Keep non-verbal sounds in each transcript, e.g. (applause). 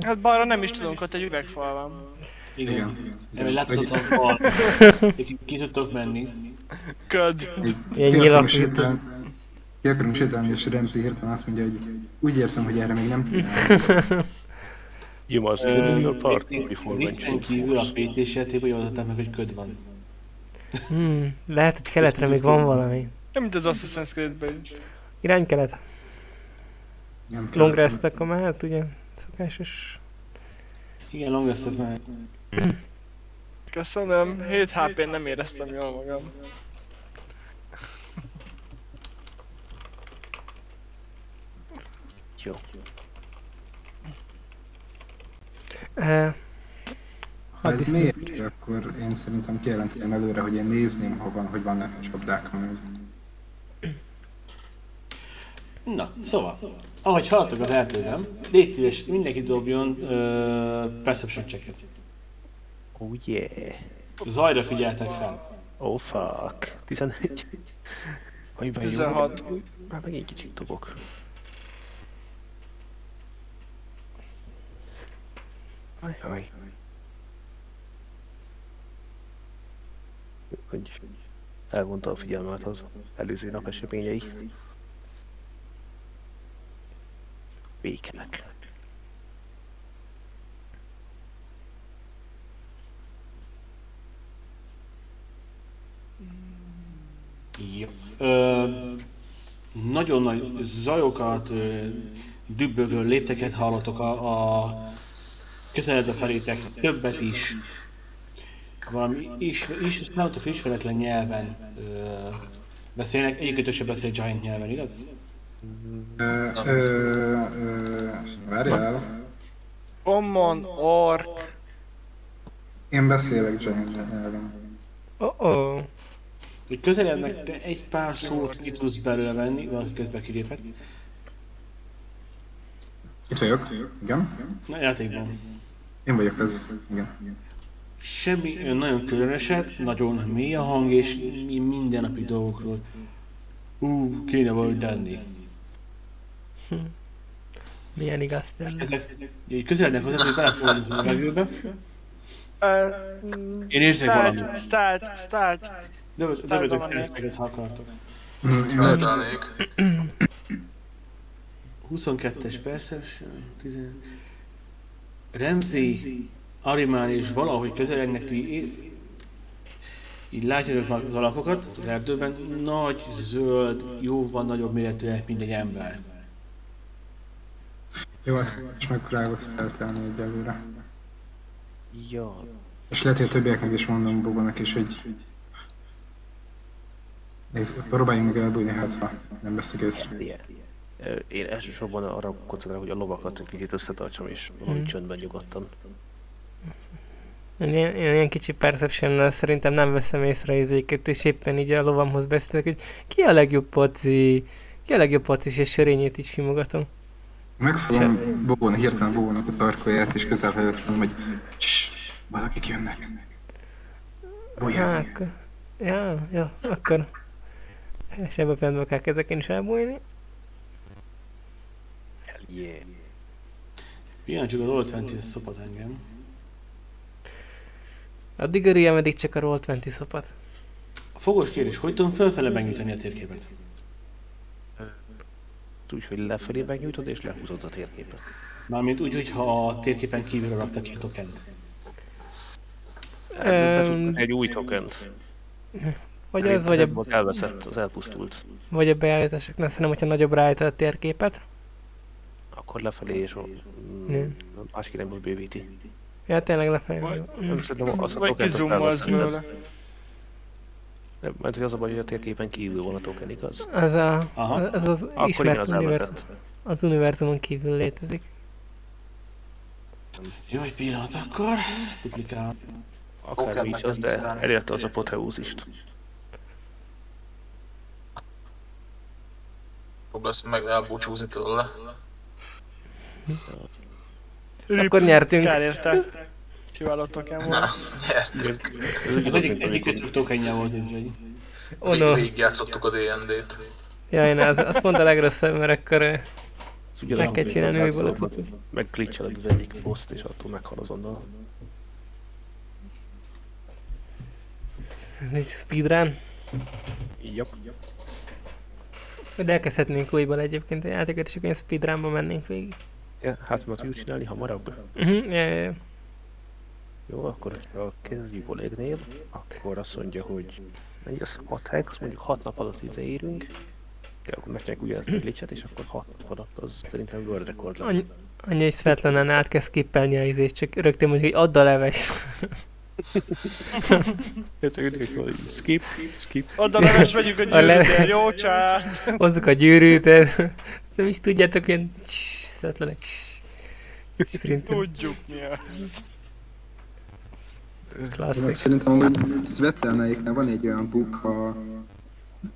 Hát balra nem is tudunk, ott egy üvegfal van. Igen. Igen. Nem, egy láthatatlan fal. (laughs) Ki- tudtok menni. Köd. Ilyen nyilak- ki akarunk sétálni, és Remzi hirtelen azt mondja, hogy úgy érzem, hogy erre még nem. You must kill your partner before venturing kívül a PTS játékban jól meg, hogy köd van. Hmm, lehet, hogy keletre még van valami. Nem mint az Assassin's Creed-ben is. Irány kelet. Long rest akkor mehet, ugye? Szokásos. Igen, long rest már. Köszönöm, 7 HP-n nem éreztem jól magam. Jó. Uh, Ha ez miért, akkor én szerintem kijelenteném előre, hogy én nézném, ha van, hogy vannak csapdák meg. Na, szóval, ahogy haladtok az erdőben, légy szíves, mindenki dobjon ö, perception checket. Oh yeah. Zajra figyeltek fel. Oh fuck. 11. Hogy van jó? 16. Már megint kicsit dobok. Ajaj. Hogy elvonta a figyelmet az előző nap eseményei. Vékenek. Jó. Ö, nagyon nagy zajokat, dübbögő lépteket hallatok a, a közeledve felétek, többet is. Valami is, is, nálatok ismeretlen nyelven ö, beszélnek, egyikőtök se beszél giant nyelven, igaz? Várjál. Common, Orc. Én beszélek Giant nyelven. oh oh. Hogy közelednek, te egy pár szót ki tudsz belőle venni, valaki közben kilépett. Itt vagyok. Igen. Na, játékban. Én vagyok az. Igen. Semmi nagyon különöset, nagyon mély a hang, és mi mindennapi dolgokról. Ú, kéne valahogy tenni. Milyen igaz tényleg. Ezek így közelednek hozzá, hogy belefoglalnak a levegőbe. Én érzek valamit. Start, start. Döbödök kereszteket, ha akartok. Én lehet, Feltalálnék. 22-es perception, 10... Remzi, Arimán és valahogy közelednek, ti így látjátok az alakokat az erdőben, nagy, zöld, jóval nagyobb méretűek, mint egy ember. Jó, hát és megpróbálok szeltelni egyelőre. Ja, És lehet, hogy a többieknek is mondom Bogonak is, hogy... Nézd, próbáljunk meg elbújni, hát ha nem veszik észre. Én elsősorban arra koncentrálok, hogy a lovakat egy kicsit összetartsam és valami csöndben nyugodtan. Én ilyen, én ilyen kicsi perception szerintem nem veszem észre izéket, és éppen így a lovamhoz beszélek, hogy ki a legjobb poci, ki a legjobb poci, és sörényét is simogatom. Megfogom Bogón, hirtelen Bogónak a tarkóját, és közel és mondom, hogy Ssss, valakik jönnek. Ja, Bújjál. akkor, ja, ja, akkor és ebben a pillanatban kell ezeken is elbújni. Hell yeah. Pillanat csak a Roll20 szopat engem. Addig a Ria meddig csak a Roll20 szopat. A fogos kérdés, hogy tudom felfele megnyújtani a térképet? Úgy, hogy lefelé megnyújtod és lehúzod a térképet. Mármint úgy, hogy ha a térképen kívülre raktak ki a tokent. Tudod egy új tokent. Vagy az, vagy a, elveszett, az elpusztult. vagy a beállításoknál szerintem, hogyha nagyobb ráállítod a térképet. Akkor lefelé és a mm, másik irányba bővíti. Ja, tényleg lefelé. Vagy- Mm. Vagy azt elvesztetted. belőle. Mert hogy az a baj, hogy a térképen kívül van a token, igaz? Az a, Aha. az, az Akkor ismert az univerzum. Az univerzumon kívül létezik. Jó, egy pillanat akkor. Duplikál. Akár Token így az, de elérte az apoteózist. Jobb lesz meg elbúcsúzni tőle. Akkor nyertünk. Kár érte. Kiváló token Na, volt. nyertünk. Ez úgy Az egyik, egyik kötök tokenje volt, úgyhogy. Oh no. Végig játszottuk a D&D-t. Jaj, ne, az, az pont a legrosszabb, mert akkor Meg kell csinálni újból a cuccot. Meg glitcheled az egyik boss és attól meghal azonnal. Ez egy speedrun. Yep. Majd elkezdhetnénk újból egyébként a játékot, és akkor ilyen speedrunba mennénk végig. Ja, hát meg tudjuk csinálni hamarabb. Uh-huh, ja, ja, ja. Jó, akkor ha kezdjük Olegnél, akkor azt mondja, hogy mennyi az 6 hex, mondjuk 6 nap alatt ide érünk. De akkor megcsináljuk ugyanezt a glitchet, és akkor 6 nap alatt az szerintem world record lesz. Any- Anya is Svetlana át kell skippelni a izést, csak rögtön mondjuk, hogy add a leves. (laughs) Hogy így Skip, skip. Oda leves vegyük a A leves. gyűrűt, jó (laughs) csá! Hozzuk a gyűrűt, nem is tudjátok, ilyen css, Svetlana, css. Így sprinten. Tudjuk mi az. Klasszik. Szerintem hogy Svetlánáiknál van egy olyan buk, ha,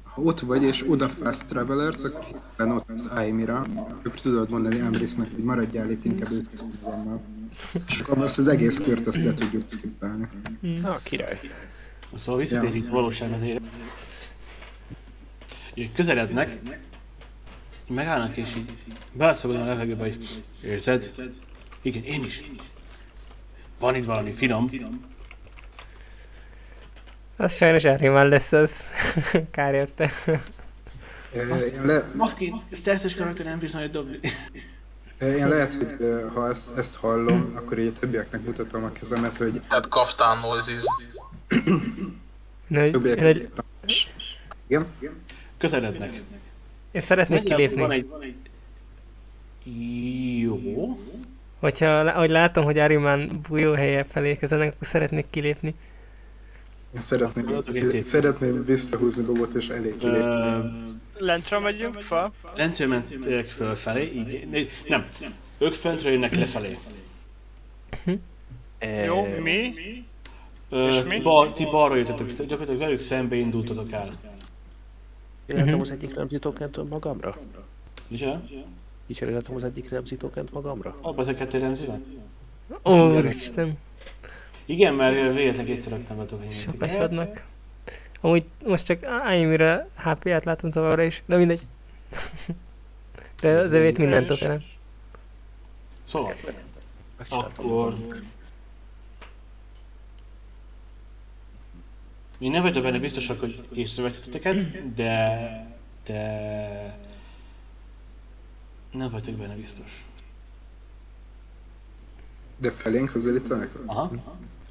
ha ott vagy és oda fast travelers, akkor ott az Aimira, akkor tudod mondani Ambrisnak, hogy maradjál itt, inkább őt vannak. És akkor azt az egész kört azt le tudjuk skippelni. Na, király. Szóval visszatérünk a valósághoz ére. Közelednek, megállnak és így beleszabadulnak a levegőbe, hogy érzed? Igen, én is. Van itt valami finom. Az sajnos Ariman lesz az. (laughs) Kár érte. Le, Maszki, ezt tesztes karakter nem bizony dobni. én lehet, hogy ha ezt, ezt hallom, akkor így a többieknek mutatom a kezemet, hogy Hát kaftán noises. Többiek... egy- Igen? Közelednek. én szeretnék Van kilépni. egy... Jó. Hogyha, ahogy látom, hogy Ariman bújó helye felé közelnek, akkor szeretnék kilépni. Én szeretném, szeretném visszahúzni Bobot és elég Lentre megyünk fel. Lentről mentek fölfelé, így, nem, ők föntről jönnek lefelé. Jó, Eh, mi? Ö, És mi? Bar, ti balra jöttetek, gyakorlatilag velük szembe indultatok el. Cseréltem az egyik Remzi tokentől magamra? Micsoda? Kicseréltem az egyik Remzi tokent magamra? Abba ezek kettő remzi van? Ó, Úristen, Igen, mert raktam be tovább. sokas adnak. Amúgy most csak Aimira HP-ját látom továbbra is, de mindegy. (laughs) De az övét mindent tokenem. Szóval, akkor... Mi nem vagyok benne biztosak, hogy észrevettetek, de... de... Nem vagyok benne biztos. De felénk közelítenek? Aha.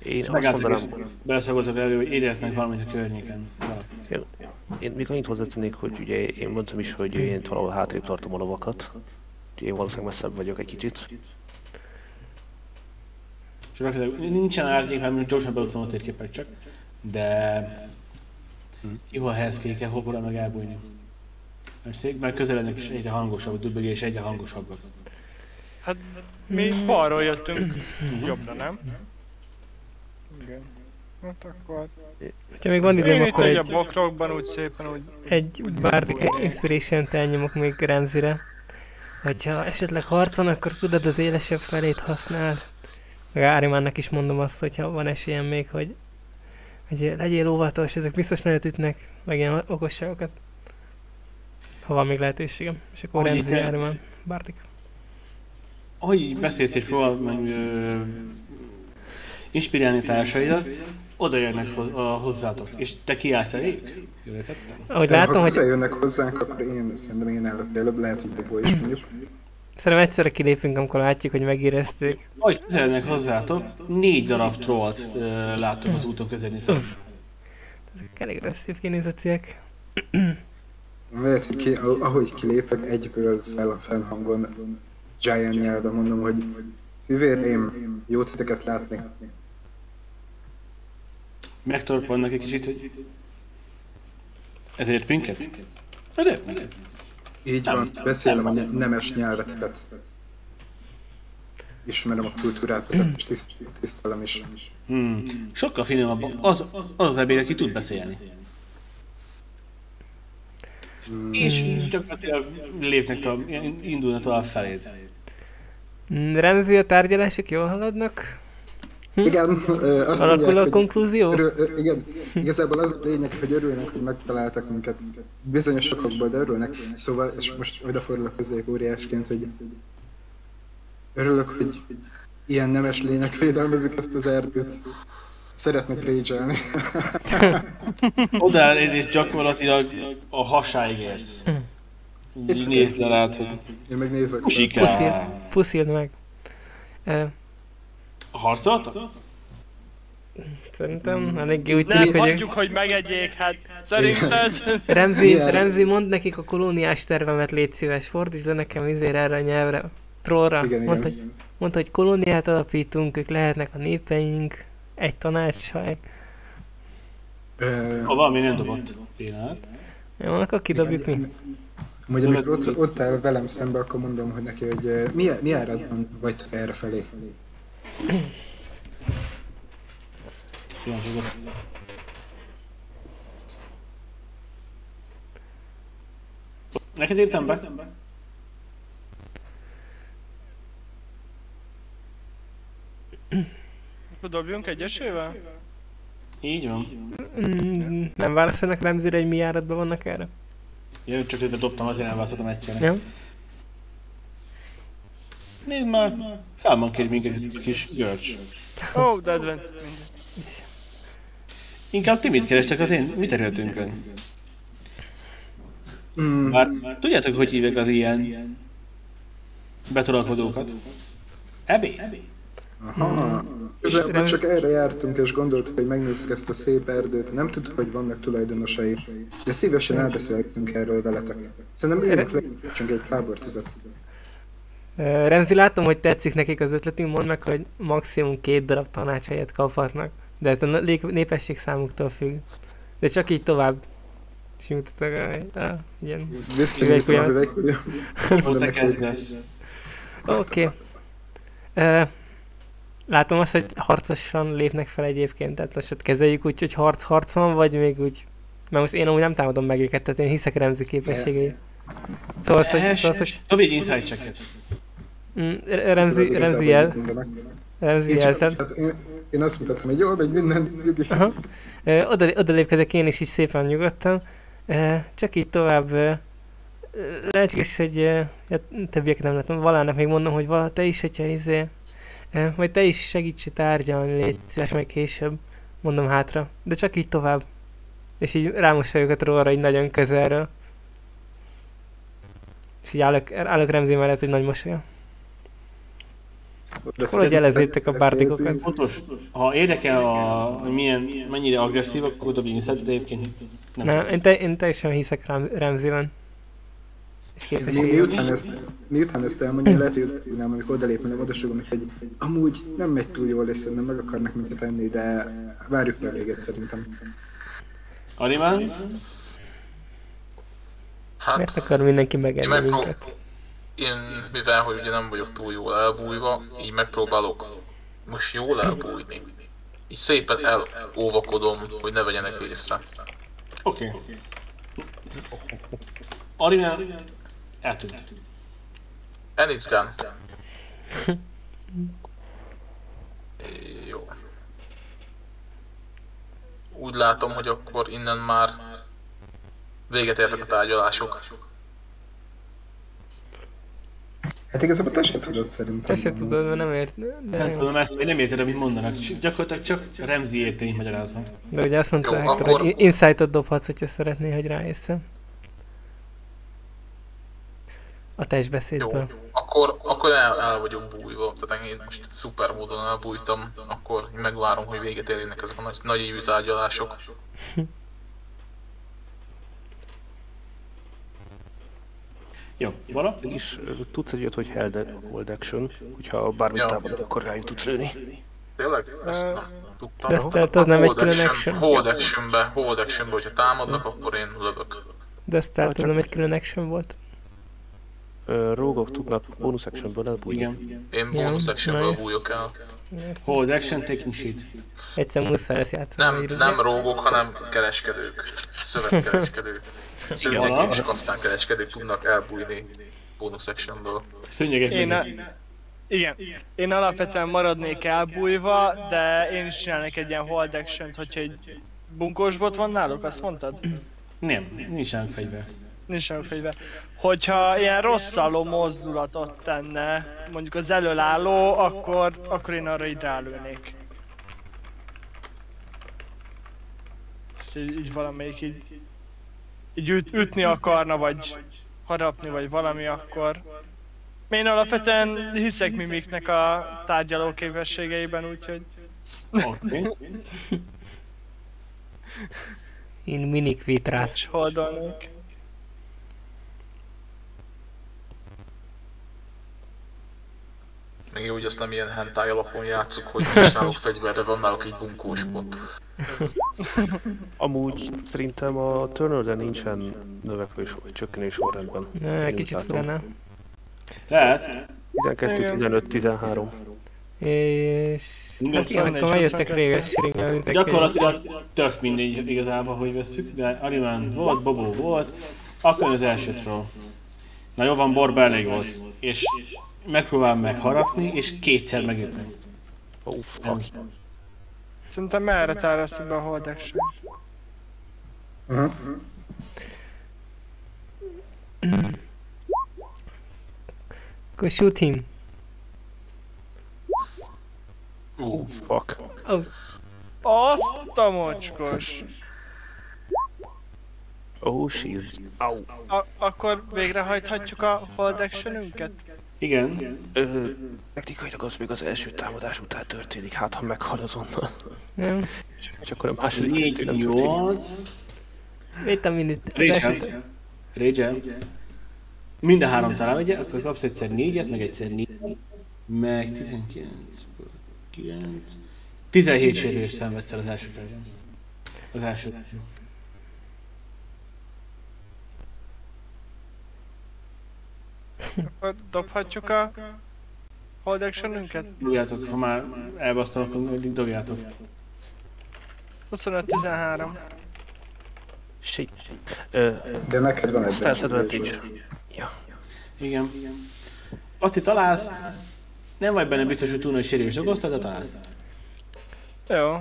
Én azt és mondanám, beleszagoltak elő, hogy éreznek valamit a környéken. én, én még annyit hozzátennék, hogy ugye én mondtam is, hogy én valahol hátrébb tartom a lovakat. Úgyhogy én valószínűleg messzebb vagyok egy kicsit. Gyakorlatilag nincsen árnyék, mert mondjuk gyorsan beúszom a térképet csak. De... Jó a helyezkedni kell hopora meg elbújni. Mert, szék, mert közelednek és egyre hangosabb a dübögés, egyre hangosabbak. Hát mi balról jöttünk jobbra, nem? Hát akkor... Ha még van időm, Én akkor egy a bokrokban úgy szépen úgy... egy Bardic Inspiration-t elnyomok még Remzire. Hogyha esetleg harc van, akkor tudod az élesebb felét használ. Meg Árimannak is mondom azt, hogyha van esélyem még, hogy, hogy legyél óvatos, ezek biztos nagyot ütnek, meg ilyen okosságokat. Ha van még lehetőségem. És akkor Ahogy Remzi, Áriman, Bardic. Ahogy beszélsz és próbálod meg ö, inspirálni társaidat, oda jönnek hozzátok. És te kiállsz elég? Jól értettem? Ahogy De látom, ha hogy közeljönnek hozzánk, akkor én szerintem én előbb, előbb lehet, hogy Bobo is mondjuk. szerintem egyszerre kilépünk, amikor látjuk, hogy megérezték. Ahogy közelnek hozzátok, négy darab trollt ö, látok az úton közelni fel. Ezek elég agresszív kinézetűek. Lehet, hogy ki, ahogy kilépek, egyből fel a fennhangon Giant nyelven mondom, hogy Hüvérém, jó titeket látni. Megtorpannak egy kicsit, hogy... Ezért minket? Ezért minket. Így van, beszélem a nemes nyelveteket. Ismerem a kultúrátokat, és tiszt, tisztelem is. Hmm. Sokkal finomabb az az, az ebéd, aki tud beszélni. És gyakorlatilag lépnek tovább, indulnak tovább feléd. Mm, Remzi, a tárgyalások jól haladnak? Igen, ö, azt Alakul mondják, a hogy konklúzió? örül, igen, igazából az a lényeg, hogy örülnek, hogy megtaláltak minket. Bizonyos okokból, de örülnek. Szóval, és most odafordulok hozzájuk óriásként, hogy örülök, hogy ilyen nemes lények védelmezik ezt az erdőt. Szeretnek rage (laughs) Oda és gyakorlatilag a hasáig érsz. Így nézd le rád, hogy Én meg nézek. Puszil, sikár. puszild meg. Ö, Harcoltak? Szerintem eléggé úgy tűnik, hogy hagyjuk, hogy megegyék, hát szerinted... Remzi, Remzi, mondd nekik a kolóniás tervemet, légy szíves, fordítsd le nekem izére erre a nyelvre, trollra. Igen, Mondd, igen. hogy, mondd, hogy kolóniát alapítunk, ők lehetnek a népeink, egy tanácssaj. Ö, Ha valami nem dobott. Pillanat. Jó, akkor kidobjuk mi. Mondja, amikor ott, ott áll velem szembe, akkor mondom, hogy neki, hogy mi, mi áradban vagytok erre felé? Neked írtam be? Akkor dobjunk egyesével? Így van. Mm, nem válaszolnak Remzire, hogy mi járatban vannak erre? Jó, csak közben dobtam, azért nem válaszoltam egyszerre. Jó? Nézd már, számon kér minket egy kis görcs. Ó, oh, Deadland. Inkább ti mit kerestek az én mi területünkön? Mm, Már tudjátok, hogy hívják az ilyen betolakodókat? Ebé? aha. Igazából csak erre jártunk, és gondoltuk, hogy megnézzük ezt a szép erdőt. Nem tudtuk, hogy vannak tulajdonosai. De szívesen elbeszéltünk erről veletek. Szerintem üljünk le, csak egy tábortüzet. Remzi, látom, hogy tetszik nekik az ötletünk, mondd meg, hogy maximum két darab tanácshelyet kaphatnak. De ez a lé- népesség számuktól függ. De csak így tovább. És mutatok a, a, a hogy kezdesz. Oké. Látom azt, hogy harcosan lépnek fel egyébként, tehát most ott kezeljük úgy, hogy harc-harc van, vagy még úgy... Mert most én amúgy nem támadom meg őket, tehát én hiszek Remzi képességei. Szóval hogy, szóval hogy Dobj egy inside checket. Mm, Remzi, Remzi jel. Remzi jelzed. hát én, én azt mutattam, hogy jól megy minden, nyugi. Aha. Oda, oda lépkedek én is így szépen nyugodtan. Csak így tovább. Lehetséges, hogy ja, többiek nem látom. Valának még mondom, hogy vala, te is, hogyha izé, majd te is segíts tárgyalni, légy szíves, majd később. Mondom hátra. De csak így tovább. És így rámosoljuk a tróra így nagyon közelről. És így állok, állok Remzi mellett egy nagy mosolyal. Valahogy jelezzétek a bárdikokat. Fontos, ha érdekel, a, hogy milyen, mennyire agresszív, akkor dobj inside de egyébként nem. Nem, én, te, én teljesen hiszek Rem, Remziben. És Mi, miután, ezt, miután ezt elmondja, lehet, hogy tudnám, amikor odalépne, odasugom hogy amúgy nem megy túl jól, és szerintem meg akarnak minket enni, de várjuk meg véget szerintem. Arimán? Hát, Miért akar mindenki megenni minket? Én, mivel hogy ugye nem vagyok túl jól elbújva, így megpróbálok most jól elbújni. Így szépen elóvakodom, hogy ne vegyenek észre. Oké. Okay. Arimán eltűnt. Gone. Jó. Úgy látom, hogy akkor innen már véget értek a tárgyalások. Hát igazából te se tudod szerintem. Te se tudod, mert nem ért. De, Nem jó. tudom, ezt én nem érted, amit mondanak. Gyakorlatilag csak Remzi érteni magyaráznak. de ugye azt mondta Jó, Hector, akkor- hogy in- insight-ot dobhatsz, hogyha szeretné, hogy ráészem. A Jó, testbeszédből. akkor, akkor el, el vagyok bújva, tehát én most szuper módon elbújtam, akkor megvárom, hogy véget érjenek ezek a nagy, nagy évű tárgyalások. (laughs) Jó, vala? És ö, tudsz egy olyat, hogy held hold action, hogyha bármit Ja. támad, akkor rájuk tudsz lőni. Tényleg? Ezt, azt tudtam. De ezt az nem egy külön action-. Hold actionbe, hold actionbe, hogyha támadnak, akkor én lövök. De ezt tehát nem egy külön action volt. Rógok tudnak bonus actionből elbújni. Igen. Én Ja, bonus actionből bújok el. Hold action, taking shit. Egyszer muszáj ezt játszani. Nem, írni. nem rógok, hanem kereskedők. Szövetkereskedők. (laughs) Szőnyeg és kaftán kereskedők tudnak elbújni bonus actionből. Szőnyeget Én, e- Igen. Én alapvetően maradnék elbújva, de én is csinálnék egy ilyen hold action hogyha egy bunkós bot van náluk, azt mondtad? Nem, nincsenek fegyver. Nincsen fegyver. Hogyha ilyen rosszalló mozdulatot tenne, mondjuk az előálló, akkor, akkor én arra így rálőnék. És így, így valamelyik így, így üt, ütni akarna, vagy harapni, vagy valami, akkor... Én alapvetően hiszek Mimiknek a tárgyaló képességeiben, úgyhogy... Oké. Én minik És vitrász. holdolnék. Még jó, hogy ezt nem ilyen hentai alapon játszuk, hogy most náluk fegyverre van náluk egy bunkós bot. Amúgy szerintem a turner nincsen növekvés vagy csökkenés sorrendben. Ne, Én kicsit furán Lehet. 12, Igen. 15, 13. És... Hát igen, akkor 24, már jöttek 22. réges ringel, mindenki. Gyakorlatilag tök mindegy igazából, hogy veszük, de Arimán volt, Bobó volt, akkor az elsőtről. Na jó van, borba elég volt. És megpróbálom megharapni, és kétszer megütni. Oh, fuck. Szerintem merre tárolsz be a hold action? Aha. Akkor shoot him. Ú, Fuck. Oh, Azt a mocskos! Oh, she's... Au. A- akkor végrehajthatjuk a hold actionünket? Igen, Ö, technikailag az még az első támadás után történik, hát ha meghal azonnal. nem. És akkor a második 4, kettő nem. 8, Wait a minute. Az első... Rachel. Rachel. Mind a három talán, ugye? Akkor kapsz egyszer négyet, meg egyszer négy, meg 19, 9, 17 sérülés szenvedsz el az első körben. Az első. Akkor dobhatjuk a hold actionünket? Dobjátok, ha már elbasztam, akkor mindig dobjátok. 25-13. Shit. Ö, De neked van egy stealth advantage. Ja. Igen. Azt, hogy találsz, nem vagy benne biztos, hogy túl nagy sérülést okoztad, de találsz. Jó.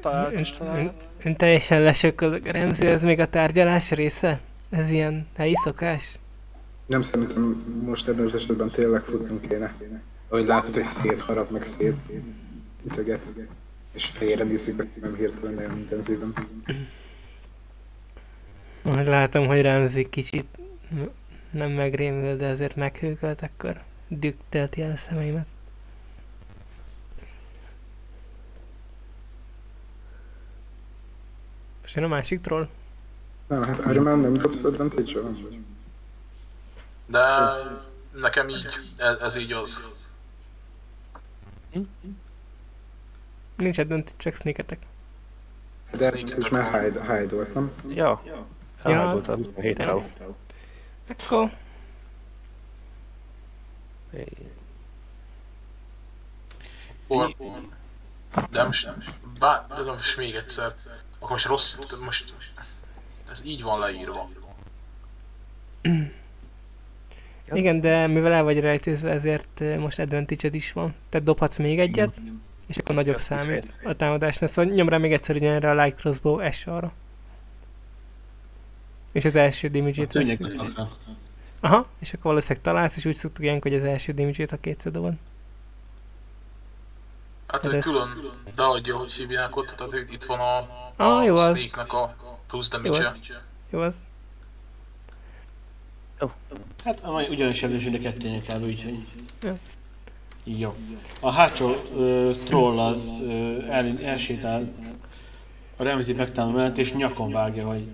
Talált is talált. ön teljesen lesökölök. Remzi, ez még a tárgyalás része? Ez ilyen helyi szokás? Nem szerintem most ebben az esetben tényleg futnunk kéne. Ahogy látod, hogy szétharap, meg szét ütöget. És félre nézik a szívem hirtelen nagyon intenzíven. Ahogy látom, hogy Remzi kicsit nem megrémül, de azért meghőkölt, akkor dük tölti el a szemeimet. Most jön a másik troll? Nem, hát Iron nem dobsz advantage van? De nekem így, ez, ez így az. Nincs dönt, csak sneaketek. De ez is már hide, hide volt, nem? Ja. Ja, Ja, az- voltam 7 rá. Akkor Or, de most, bár, de most még egyszer, akkor most rossz, de most, ez így van leírva. (clears throat) igen, de mivel el vagy rejtőzve, ezért eh, most advantage is van. Tehát dobhatsz még egyet, és akkor nagyobb Ezt számít a támadásnál. Szóval nyom rá még egyszer ugyanerre a light crossbow S arra. És az első damage-ét veszi. Aha, és akkor valószínűleg találsz, és úgy szoktuk ilyenkor, hogy az első damage-ét a kétszer dobod. Hát Hát egy külön beadja, hogy hívják ott, tehát itt- itt van a, Ah, a jó az. A plusz Jó damage az. Jó az? Hát amely ugyanaz sebzés, de kettőnél kell, úgyhogy... Ja. Jó. A hátsó ö, troll az ö, el, elsétál a Remzi megtámad mellett, és nyakon vágja, hogy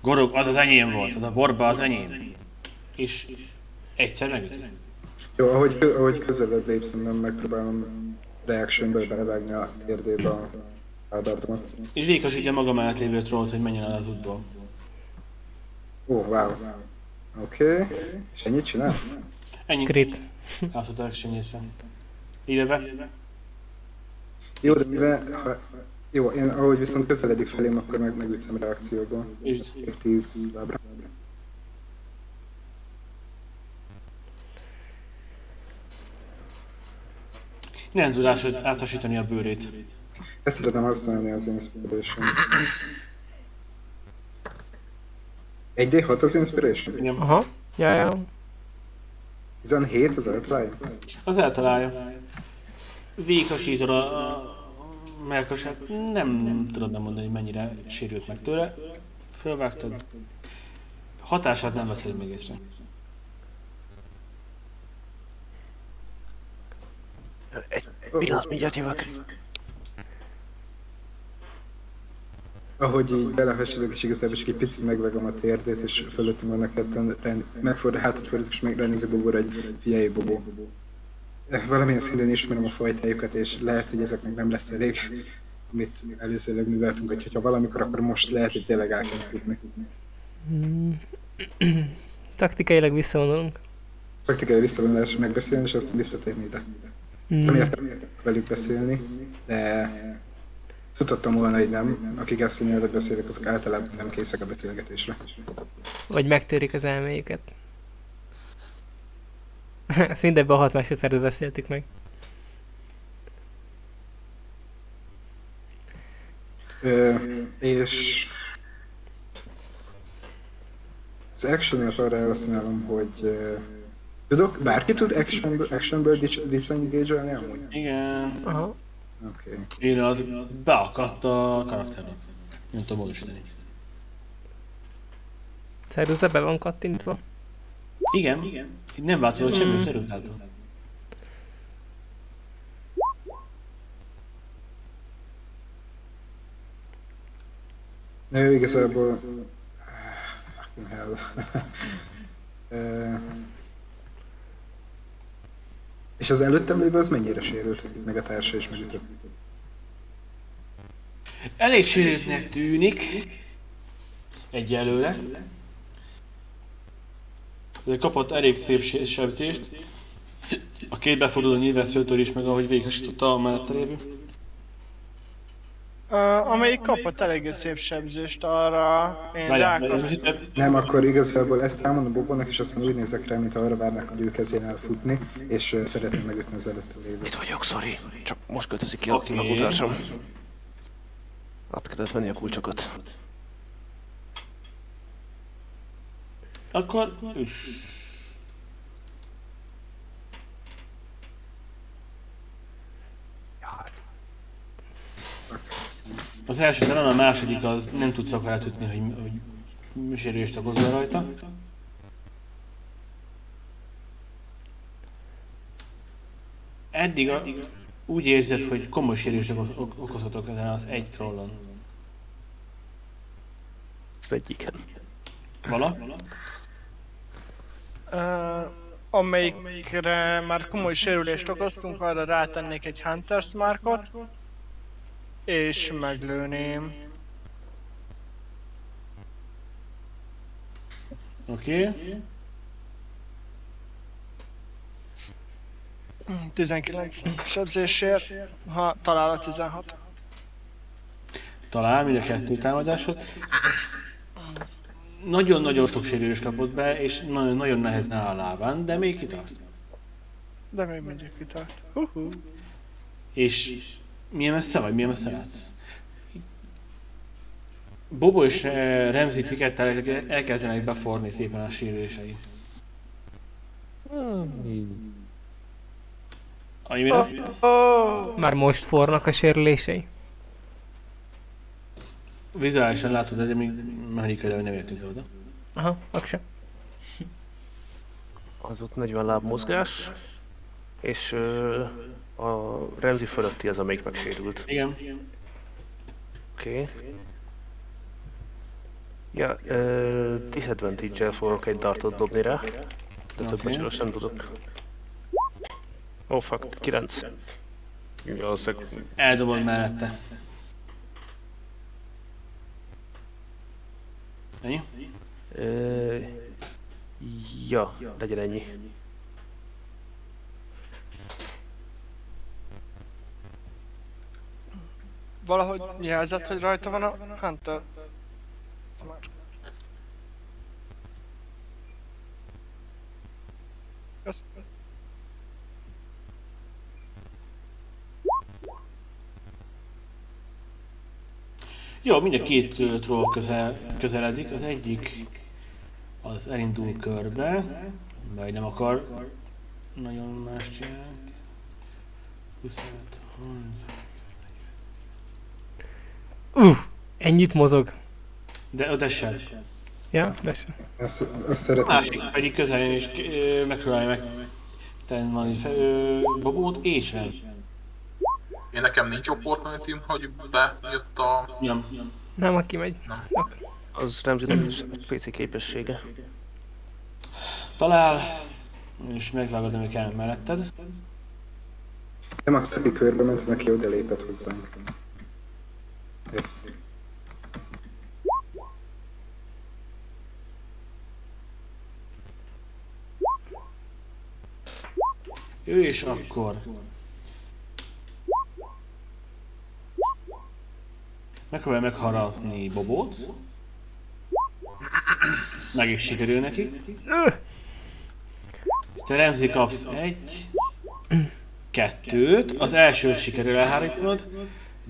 Gorog, az az enyém volt, az a borba az enyém. És egyszer megüt. Jó, ahogy, ahogy közelebb lépsz, nem megpróbálom reactionből belevágni a térdébe a áldardomat. És vékosítja maga mellett lévő trollt, hogy menjen el az útból. Ó, oh, wow. Oké. Okay. És ennyit csinál? Ennyi. Crit. Azt a actionjészve. Illetve Jó, de mivel, ha, jó, én ahogy viszont közeledik felém, akkor meg megütöm reakcióból. és Még 10 lábra. Nem tud átasítani a bőrét. Ezt szeretem használni az Inspiration. Egy D6 az Inspiration? Igen. Aha. Ja, ja. 17 az eltrája? Az eltalálja. Vékosítod a, a melkasát. Nem, nem tudod nem mondani, hogy mennyire sérült meg tőle. Fölvágtad. Hatását nem veszed még észre. Egy pillanat, mindjárt jövök. Ahogy így belehasonlok, és igazából csak egy picit megvágom a térdét, és fölöttünk vannak ketten, rend, megfordul, hátat fordítok, és megrendezik Bobóra egy fiai Bobó. Valamilyen szinten ismerem a fajtájukat, és lehet, hogy ezeknek nem lesz elég, amit előzőleg műveltünk, hogy ha valamikor, akkor most lehet, hogy tényleg el kell futni. (clears throat) Taktikailag visszavonulunk. Praktikai visszavonulás megbeszélni, és aztán visszatérni ide. Mm. Nem értem velük beszélni, de tudhattam volna, hogy nem. Akik ezt a nyelvet beszélik, azok általában nem készek a beszélgetésre. Vagy megtörik az elméjüket. (laughs) Ezt mindebben a 6 másodpercben beszéltük meg. Ö, és az action arra elhasználom, hogy ö, tudok, bárki tud actionből, actionből dis- disengage-elni amúgy? Igen. Aha. Okay. Én az beakadt a karakternek. Nem tudom módosítani. Ceruza be van kattintva. Igen. Igen. Nem változott Mm. semmi szeruzától. Ő igazából... Fucking hell. Ö, (laughs) és az előttem lévő az mennyire sérült, meg a társa is megütött? Elég sérültnek tűnik. Egyelőre. De kapott elég szép se- sebzést. A két beforduló nyilvesszőtől is, meg ahogy véghasította a mellette lévő. Uh, amelyik kapott eléggé szép sebzést arra, én rákasztom. Nem, akkor igazából ezt elmondom Bobónak, és aztán úgy nézek rá, mintha arra várnak, hogy ő kezdjen elfutni, és ö, szeretném megütni az előtte lévőt. Itt vagyok, sorry. Csak most költözik ki Oké. a lakótársam. Át kellett venni a kulcsokat. Akkor üss. Az első talán a második az nem tudsz akarát ütni, hogy, hogy sérülést okozol rajta. Eddig a, úgy érzed, hogy komoly sérülést okoz, ok- okozhatok ezen az egy trollon. Az egyiken. Vala? Uh, amelyikre már komoly sérülést okoztunk, arra rátennék egy Hunter's Markot, és meglőném. Oké. Okay. 19 sebzésért, ha talál a 16. Talál mind a kettő támadásot. Nagyon-nagyon sok sérülést kapott be, és nagyon, nagyon nehezen áll a lábán, de még kitart. De még mindig kitart. Uh-huh. És milyen messze vagy, milyen messze látsz? Bobo és eh, Remzi tikettel elkezdenek beforni szépen a sérülései. Annyira? Oh, Már most fornak a sérülései. Vizuálisan látod, de még mechanikailag nem értünk oda. Aha, akse. Az ott 40 láb mozgás. És ö, a Remzi fölötti az, amelyik megsérült. Igen. Oké. Okay. Ja, ö, disadvantage-el fogok egy dartot dobni rá. De több Oké. okay. sem tudok. Oh fuck, 9. Valószínűleg Eldobod mellette. Ennyi? Ö, ja, legyen ennyi. Valahogy jelzett, hogy rajta van a Hunter. Ez. Kösz, kösz. Jó, mind a két troll közel, közeledik. Az egyik az elindul körbe, vagy nem akar nagyon más csinálni. 25, 30. Uff, ennyit mozog. De oda se. Ja, de se. Azt, azt A másik pedig közel jön és ö, megpróbálja meg tenni valami fe, ö, babót, és nem. Én nekem nincs opportunity hogy bejött a... Nem. Nem, aki megy. Az Remzinek PC képessége. Talál, és megvágod, ami kell melletted. Nem a aki körbe ment, neki oda lépett hozzánk. Ezt. Ő és akkor. Megpróbálja megharapni Bobót. Meg is sikerül neki. Te Remzi kapsz egy, kettőt. Az elsőt sikerül elhárítanod,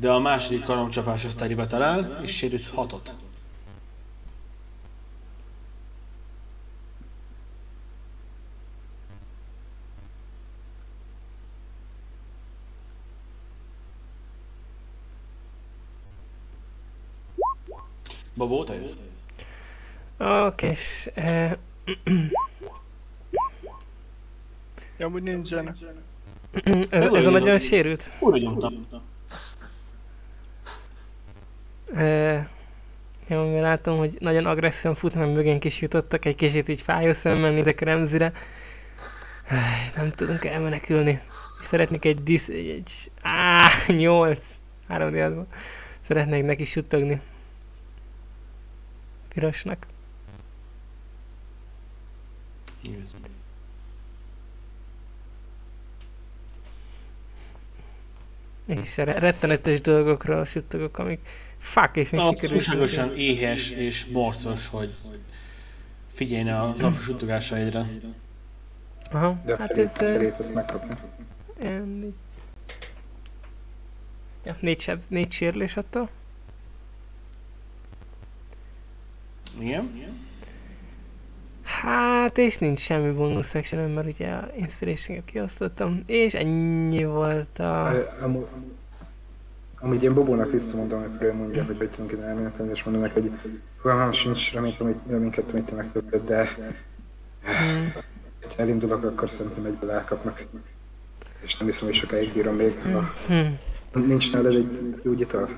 de a második karomcsapás azt tegybe talál, és sérülsz hatot. Bobó, te jössz. Oké, és... eh, Ja, amúgy nincsen. ez, ez a nagyon sérült. Újra nyomtam. Mivel látom, hogy nagyon agresszívan futnak, mögénk is jutottak, egy kicsit így fájó szemmel nézek Remzire. Nem tudunk elmenekülni. És szeretnék egy disz... egy... egy á, nyolc! Három diadban. Szeretnék neki suttogni. Pirosnak. És re- rettenetes dolgokról suttogok, amik fuck, és még Az sikerül túlságosan éhes és morcos, hogy figyelne az apró suttogásaidra. Aha, De a hát felét, ez... a felét azt megkapni. Ilyen négy... Ja, négy, seb, négy sérülés attól. Igen? Hát, és nincs semmi bonus section mert ugye a inspiration kiosztottam, és ennyi volt a... Ö, Amúgy, amúgy én Bobónak visszamondom, amikor ő mondja, hogy hogy tudunk ide elmenekülni, és mondom neki, hogy fogalmam sincs reménykedtem, reménykedtem, amit te megtetted, de Hmm. ha elindulok, akkor szerintem egyből elkapnak. És nem hiszem, hogy sokáig bírom még. Ha Hmm. nincs nálad egy gyógyítól?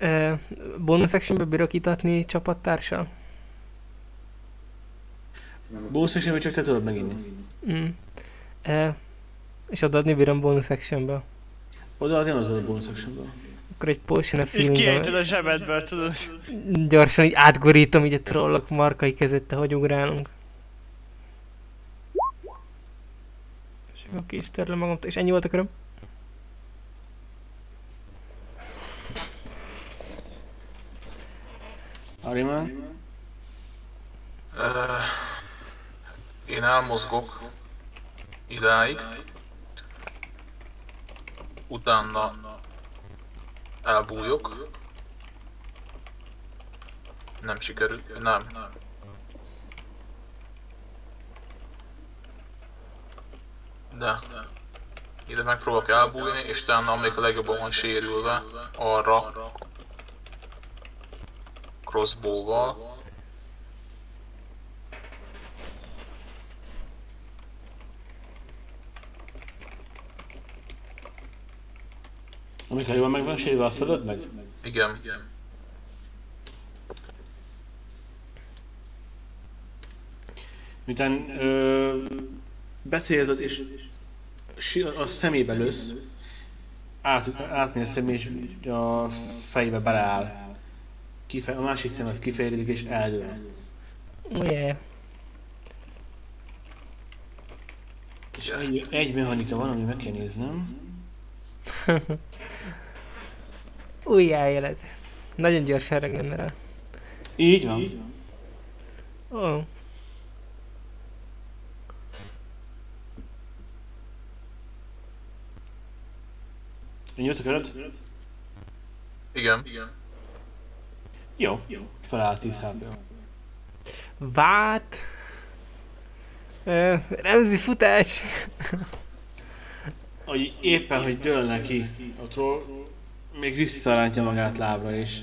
Uh, bonus actionbe bírok itatni csapattársal? Bónusz és csak te tudod meginni. Mm. Uh, és odaadni bírom bonus actionbe. Oda nem az a bónusz actionből. Akkor egy potion Így feeling kiejted a zsebedből, tudod. Gyorsan így átgorítom így a trollok markai között, te hogy ugrálunk. És akkor ki is törlöm magam, és ennyi volt a köröm. Ariman? Ö, Én elmozgok idáig. Utána elbújok. Nem sikerült, nem. De. Ide megpróbálok elbújni, és utána amelyik a legjobban van sérülve, arra crossbow-val. Amikor jól meg van sérülve, azt adod meg? Igen. Igen. Miután ö, becélzod és a szemébe lősz, át, átmegy a szemé és a fejbe beleáll. Kife, a másik szem az kifejlődik és eldől. Yeah. És egy, egy mechanika van, ami meg kell néznem. (laughs) Újjáélet. Nagyon gyorsan regenerál. Így van. Ó. Oh. Volt a köröd? Igen. Igen. Jó, feláll 10 hp Vát. Ö, Remzi futás. Hogy éppen, hogy dől neki a troll, még visszarántja magát lábra, és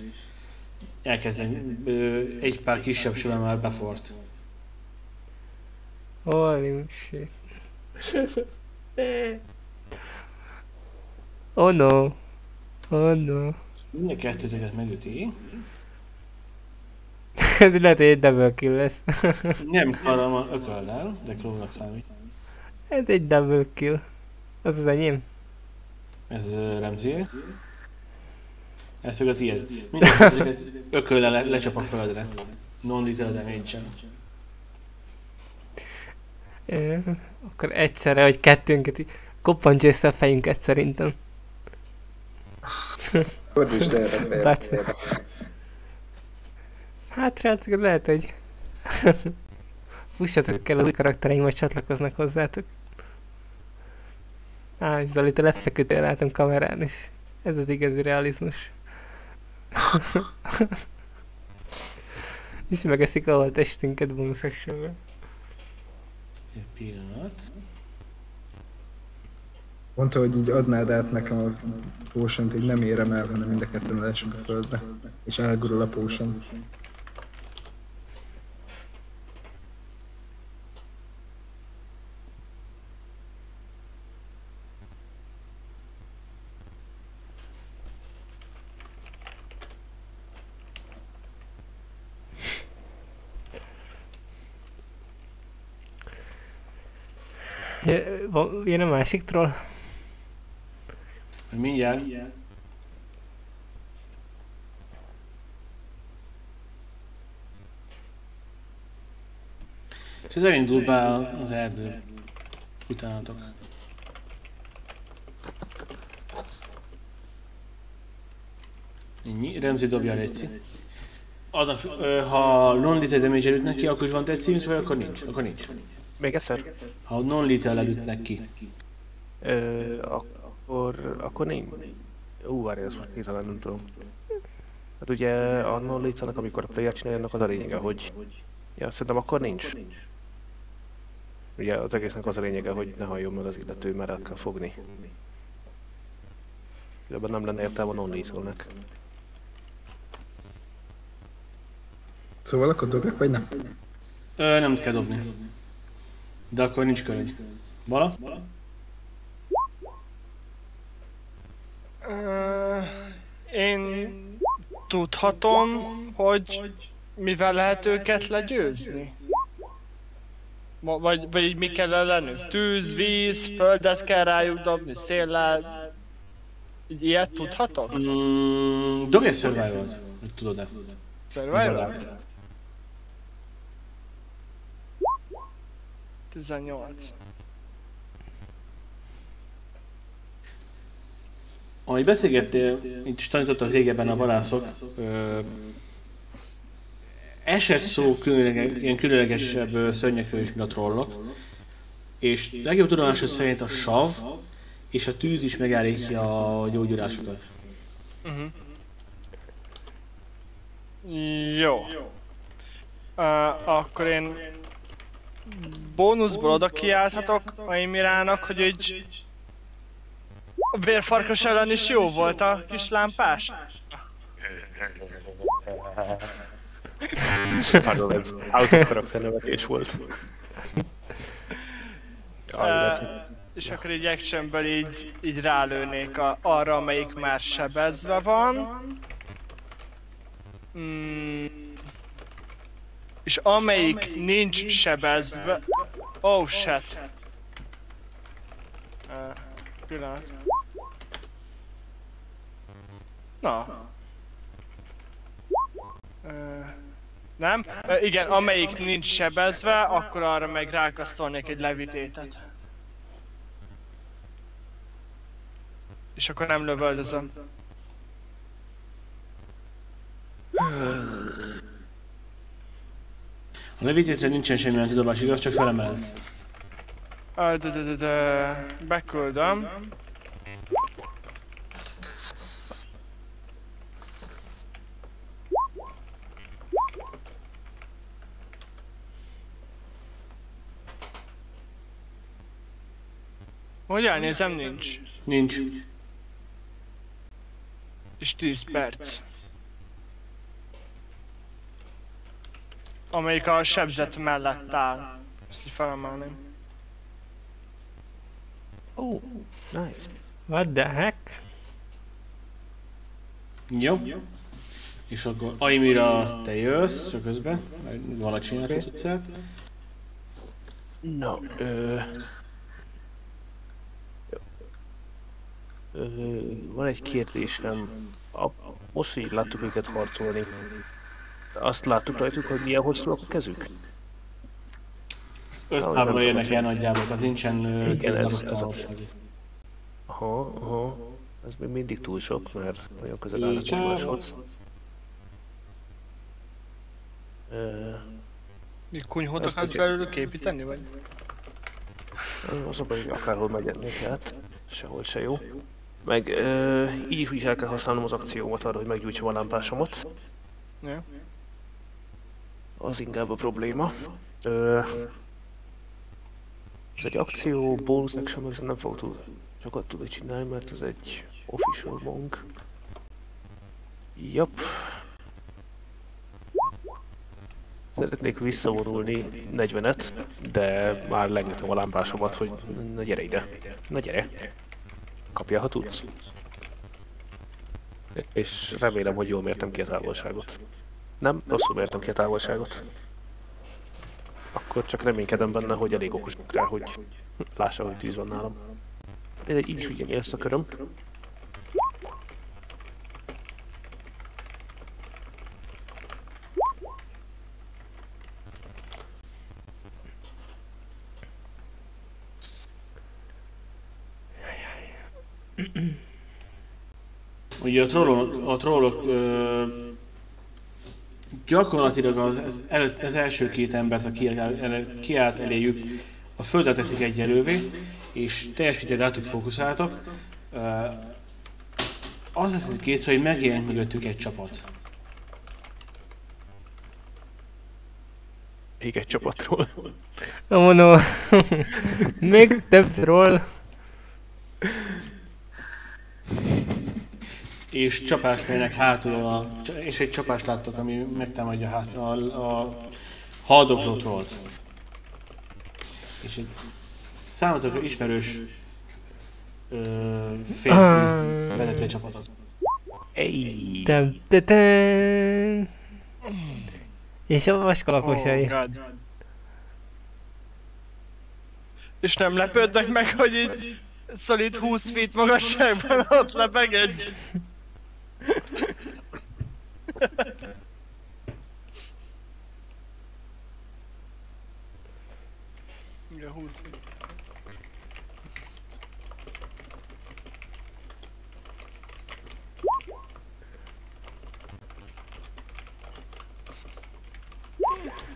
elkezdeni ö, egy pár kisebb sülemmel befort. Holy shit. oh no. Oh no. Mind a kettőtöket megüti. (laughs) Ez lehet, hogy egy double kill lesz. (laughs) Nem karam a ököllel, de klónak számít. Ez egy double kill. Az az enyém. Ez ö, Remzi. Ez pedig a tiéd. Mind a kettőtöket ököllel le, lecsap a földre. Non-lethal damage-en. Ö, Akkor egyszerre, hogy kettőnket így koppants össze a fejünket szerintem. Fordítsd erre That's fejed. Hát lehet, hogy fussatok el az új karaktereink, majd csatlakoznak hozzátok. Á, és Zoli, te lefeküdtél látom kamerán is. Ez az igazi realizmus. És megeszik a testünket bonus actionben. Egy pillanat. Mondta, hogy így adnád át nekem a potion így nem érem el, hanem mind a ketten a földre. És elgurul a potion. Van- Jön a másik troll? Mindjárt. És ez elindul be az erdő. Utánatok. Ennyi. Remzi dobja a ö, ha non-lethal damage neki, akkor is van tetszínűt, vagy akkor nincs? Akkor nincs. Még egyszer? Ha non-lethal előtt neki. Ö, akkor, akkor nincs. Ú, várj, ezt most hirtelen nem tudom. Hát ugye a knowledge amikor a player csinálja, annak az a lényege, hogy... Ja, szerintem akkor nincs. Ugye az egésznek az a lényege, hogy ne halljon meg az illető, mert el kell fogni. Ebben nem lenne értelme a non nek Szóval akkor dobjak, vagy nem? Ö, nem kell dobni. De akkor nincs köröny. Vala? Ö, Én tudhatom, hogy mivel lehet őket legyőzni? Vagy, vagy így mi kell ellenük? Tűz, víz, földet kell rájuk dobni, széllel... Így ilyet tudhatok? Mm, dobj egy survival-t, hogy tudod-e. Survival? 18. Ahogy beszélgettél, itt is tanítottak régebben a varászok, ö, esett szó különleges, ilyen különlegesebb szörnyekről is, mint a trollok. És legjobb tudomásod szerint a sav és a tűz is megállítja a gyógyulásokat. Uh-huh. Jó. Uh, akkor én bónuszból oda kiálthatok a Imirának, hogy egy a vérfarkas ellen is jó volt a kis lámpás. Pardon, ez out of karakter nevetés volt. Uh, és akkor így actionből így, így rálőnék a, arra, amelyik már sebezve van. Mm. És amelyik nincs sebezve... Oh shit. Uh, pillanat. Na. Uh, nem? Uh, igen, amelyik nincs sebezve, akkor arra meg rákasztolnék egy levitétet. És akkor nem lövöldözöm. A levitétre nincsen semmilyen tudás, igaz? Csak felemeled. De. Beküldöm. Hogy elnézem, nincs. Nincs. És 10 perc. Amelyik a sebzet mellett áll. Ezt így felemelném. Oh, nice. What the heck? Jó. És akkor Aimira te jössz, csak közben, valaki csinált a cuccát. Na, ö... Ö, van egy kérdésem. A, most, hogy láttuk őket harcolni, azt láttuk rajtuk, hogy milyen hosszúak a kezük? Öt lábra érnek el nagyjából, tehát nincsen Igen, ez- ez a-. Aha, aha. Ez még mindig túl sok, mert nagyon közel állnak egymáshoz. Mi kunyhót akarsz belőlük építeni, vagy? Az a baj, hogy akárhol megetnék át, sehol se jó. Meg ö, így úgy el kell használnom az akciómat arra, hogy meggyújtsam a lámpásomat. Ja. Az inkább a probléma. Ö, ez egy akció, bonus action, meg nem fog tud, sokat tudni csinálni, mert ez egy official monk. Jap. Szeretnék visszavonulni 40-et, de már legnyitom a lámpásomat, hogy na gyere ide. Na gyere. Kapjál, ha tudsz. És remélem, hogy jól mértem ki a távolságot. Nem, rosszul mértem ki a távolságot. Akkor csak reménykedem benne, hogy elég okos rá, hogy lássa, hogy tűz van nálam. Én így is ugyan élsz a köröm. A trollok, a trollok ö, gyakorlatilag az, az, előtt, az első két embert, aki kiállt, el, kiállt eléjük, a földre teszik egyelővé, és teljes mértékben rátuk fókuszáltak. Az lesz egy kész, hogy megjelent mögöttük egy csapat. Még egy csapatról. Oh (laughs) no. Még több troll. És csapást mérnek hátul, a, és egy csapást láttok, ami megtámadja hát, a, a haldokló trollt. És egy számotokra ismerős ö, férfi Ah. vezeti a csapatot. Tem, te, te. És a vaskalaposai. Oh, God. És nem lepődnek meg, hogy így szolid 20 feet magasságban ott lebeg egy... 20 feet.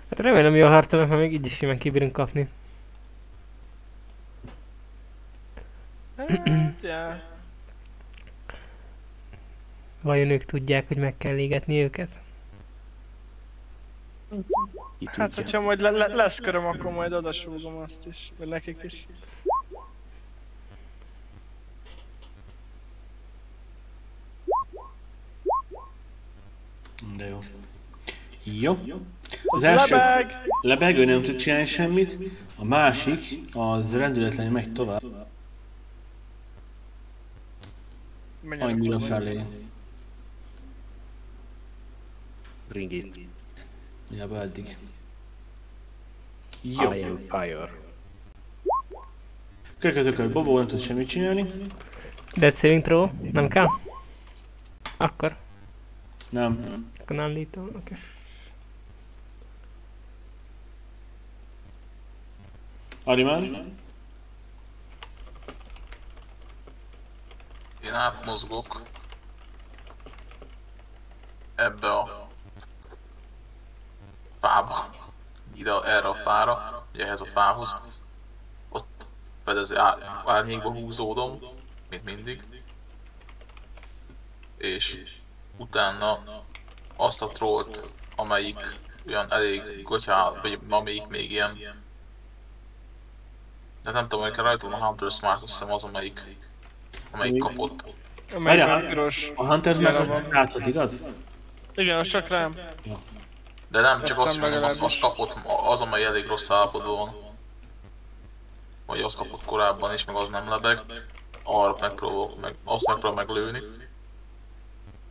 Hát remélem jól harcolnak, mert még így is simán kibírunk kapni. Hát, ja. Vajon ők tudják, hogy meg kell égetni őket? Ki Hát, tudja. hogyha majd le, le, lesz köröm, akkor majd odasúgom azt is, vagy nekik is. De jó. Jó. Az első Lebeg! lebeg, ő nem tud csinálni semmit. A másik, az rendületlenül megy tovább, annyira felé. Bring it. Nagyjából eddig. Jó. I am fire. Következőkör Bobo nem tud semmit csinálni. Dead saving throw? Nem kell? Akkor. Nem. Akkor nem lethal, oké. Okay. Arimán? Én átmozgok ebbe a fába, ide erre a fára, ugye ehhez a fához. Ott fedezi á- árnyékba húzódom, mint mindig. És utána azt a trollt, amelyik olyan elég gotyál, vagy amelyik még ilyen De nem tudom, hogy rajta van a Hunter Smart, azt hiszem az, amelyik, amelyik kapott. Amelyik Várjál, a piros. A Hunters meg az látszott, igaz? Igen, az csak rám. De nem, Azt csak azt mondom, az, az kapott, az, amely elég rossz állapotban van. Vagy azt kapott korábban is, meg az nem lebeg. Arra megpróbálok, meg, azt megpróbálom meglőni.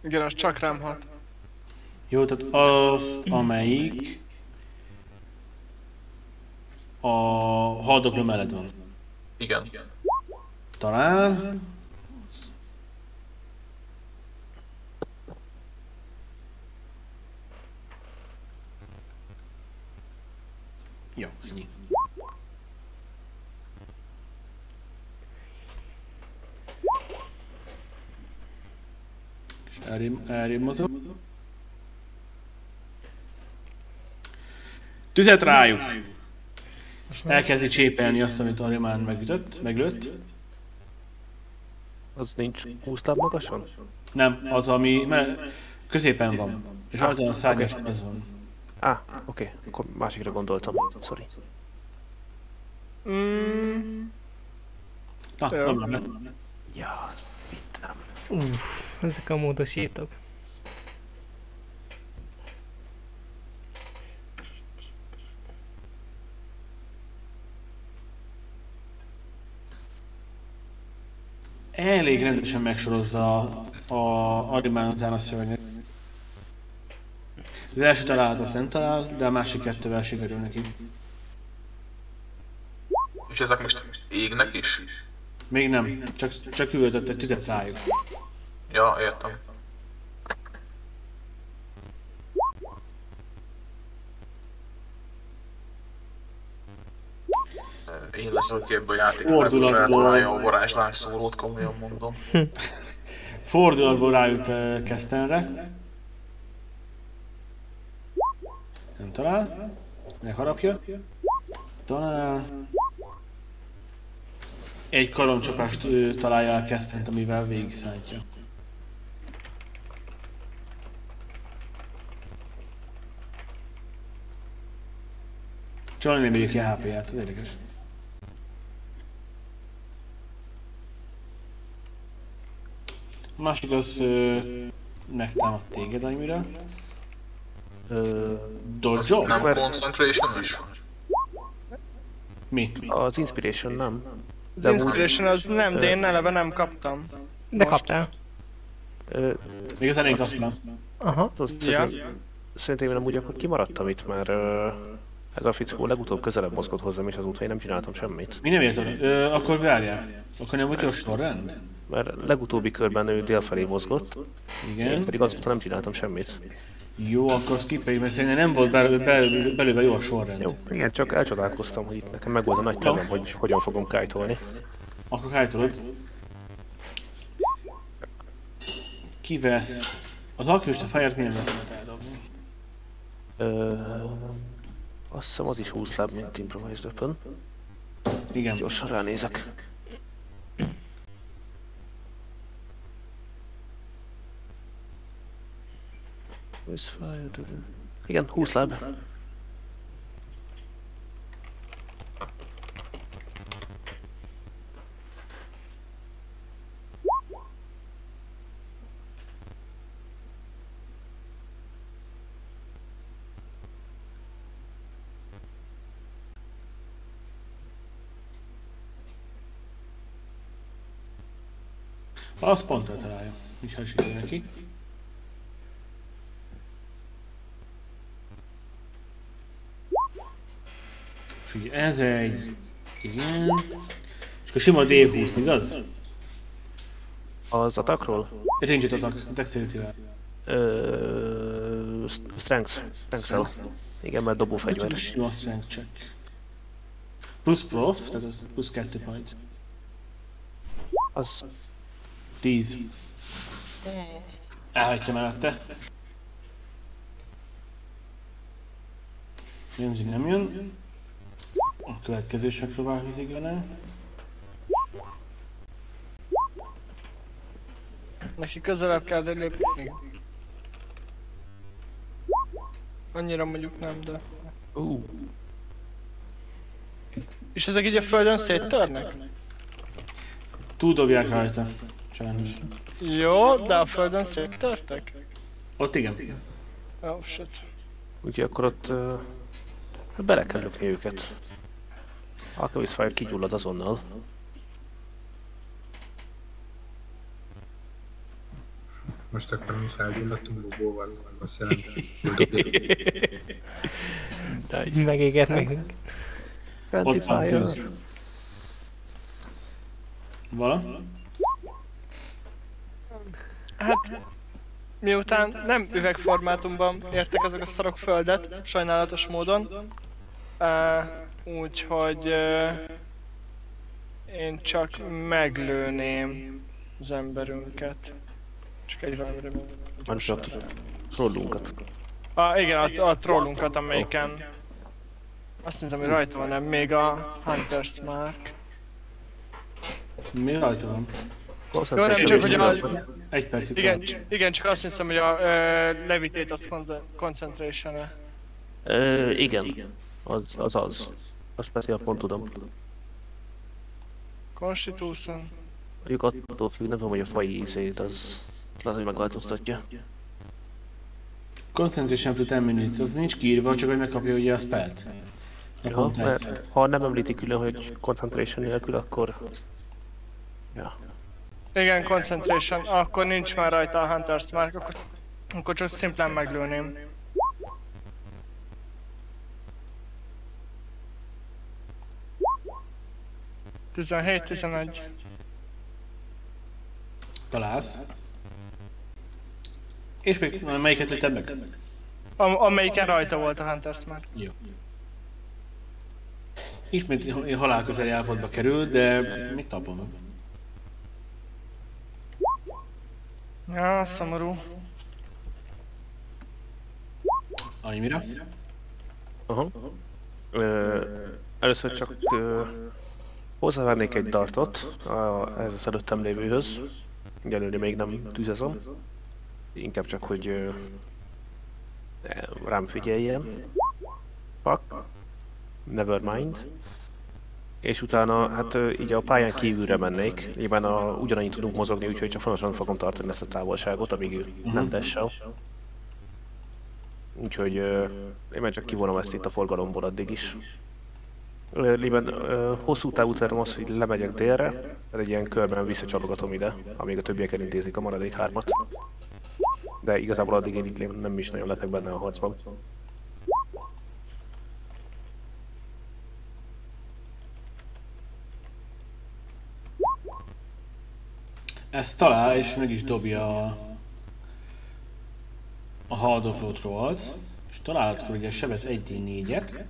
Igen, az csak rám hat. Jó, tehát azt, amelyik a haldokló mellett van. Igen. Talán ennyi. És elrém, elrém mozog. Tüzet rájuk! Elkezdi csépelni azt, amit a Rimán megütött, meglőtt. Az nincs 20 láb magasan? Nem, az, ami középen van. És Ah, a szárnyas oké. az van. Á, oké, akkor másikra gondoltam. Sorry. Mm, Na, Jó. nem, nem. Ja. Uff, ezek a módosítók. Elég rendesen megsorozza a, a Arimán után a szörnyet. Az első találatot nem talál, de a másik kettővel sikerül neki. És ezek most égnek is? Még nem, csak, csak üvöltött egy tüzet rájuk. Ja, értem. Én leszek ki ebből a játékból, feltalálja a varázslás szórót, komolyan mondom. (laughs) Fordulatból rájut uh, Kestenre. Nem talál. Megharapja. Talál. Egy karoncsapást ö, találja el Kestent, amivel végig szántja. Csali nem bírja ki a HP-ját, ez érdekes. A másik az ö, megtámad téged, Az Dojo? nem concentration is? Mi? az Inspiration nem. Az De úgy- Inspiration az nem, de én eleve nem kaptam. De Most. kaptál. Ö, Még az elején kaptam. Aha. Ja. szerintem, én amúgy akkor kimaradtam itt, mert ö, ez a fickó legutóbb közelebb mozgott hozzám, és azóta én nem csináltam semmit. Mi nem értem? Ö, akkor várjál. Akkor nem volt jó sorrend? Mert legutóbbi körben ő délfelé mozgott, én Igen. pedig azóta nem csináltam semmit. Jó, akkor skippeljük, mert szerintem nem volt bel- bel- belőle jó a sorrend. Jó, igen, csak elcsodálkoztam, hogy itt nekem megvolt a nagy tervem, hogy hogyan fogom kájtolni. Akkor hájtolod. Kivesz. Az alkimista fáját lesz lehet eldobni? Ö, azt hiszem az is 20 láb, mint Improvised Weapon. Igen. Gyorsan ránézek. The- Igen, 20 láb. Az pont eltalálja. Micsoda sikerül neki. Ez egy... Igen. És akkor sima D20, igaz? Az attackról? Ranged attack, dexterity-vel. Ö, strength. Strength Igen, mert dobó Fegyver. fegyver. Sima strength check. Plusz prof, tehát az plusz 2 point. Az 10. Elhagyja mellette. Jönzik, nem jön. Következő is megpróbál hűzigelni. Neki közelebb kell lépni. Annyira mondjuk nem, de... Ú, És ezek így a földön széttörnek? Túldobják rajta. Sajnos. Jó, de a földön széttörtek? Ott igen. Oh shit. Úgyhogy akkor ott uh, bele kell lökni őket. Alchemist Fire kigyullad azonnal. Most akkor mi felgyulladtunk bubóval, az azt jelenti, hogy Nice. (laughs) Megéget nekünk. Ott van. Vala? Hát, miután nem üvegformátumban értek azok a szarok földet, sajnálatos módon, uh, úgyhogy uh, én csak meglőném az emberünket. Csak egy valamire Már csak trollunkat. Ah, igen, a, a trollunkat, amelyiken... Azt nézem, hogy rajta van-e még a Hunter's Mark. Mi rajta van? Jó, nem csak, hogy a... Egy perc után. Igen, igen, csak azt hiszem, hogy a uh, Levitate az conce- concentration -e. Ö, igen. Az az. az. A speciál pont tudom. Constitution. Mondjuk attól függ, nem tudom, hogy a fai ízét az lehet, hogy megváltoztatja. Concentration to 10 minutes, az nincs kiírva, csak hogy megkapja ugye a spelt. A Ja, mert ha nem említi külön, hogy concentration nélkül, akkor... Ja. Igen, concentration. Akkor nincs már rajta a Hunter's Mark, akkor, akkor csak szimplán meglőném. Tizenhét, tizenegy. Találsz. És még melyiket lőtted meg? Am amelyiken rajta volt a Hunter's Mark. Jó. Ismét halálközeli állapotba kerül, de még tapom. Ja, szomorú. Annyi mire? Aha. Ö, először csak ö, hozzávennék egy dartot a, ez az előttem lévőhöz. Egyelőre még nem tüzezem. Inkább csak, hogy rám figyeljen. Fuck. Nevermind. És utána, hát így a pályán kívülre mennék. Nyilván a, ugyanannyit tudunk mozogni, úgyhogy csak fontosan fogom tartani ezt a távolságot, amíg ő nem dessel. Úgyhogy én már csak kivonom ezt itt a forgalomból addig is. Lében hosszú távú tervem az, hogy lemegyek délre, egy ilyen körben visszacsalogatom ide, amíg a többiek elintézik a maradék hármat. De igazából addig én itt nem is nagyon letek benne a harcban. Ezt talál, és meg is dobja a, a haldoklót rohadt. És találatkor ugye sebez 1d4-et.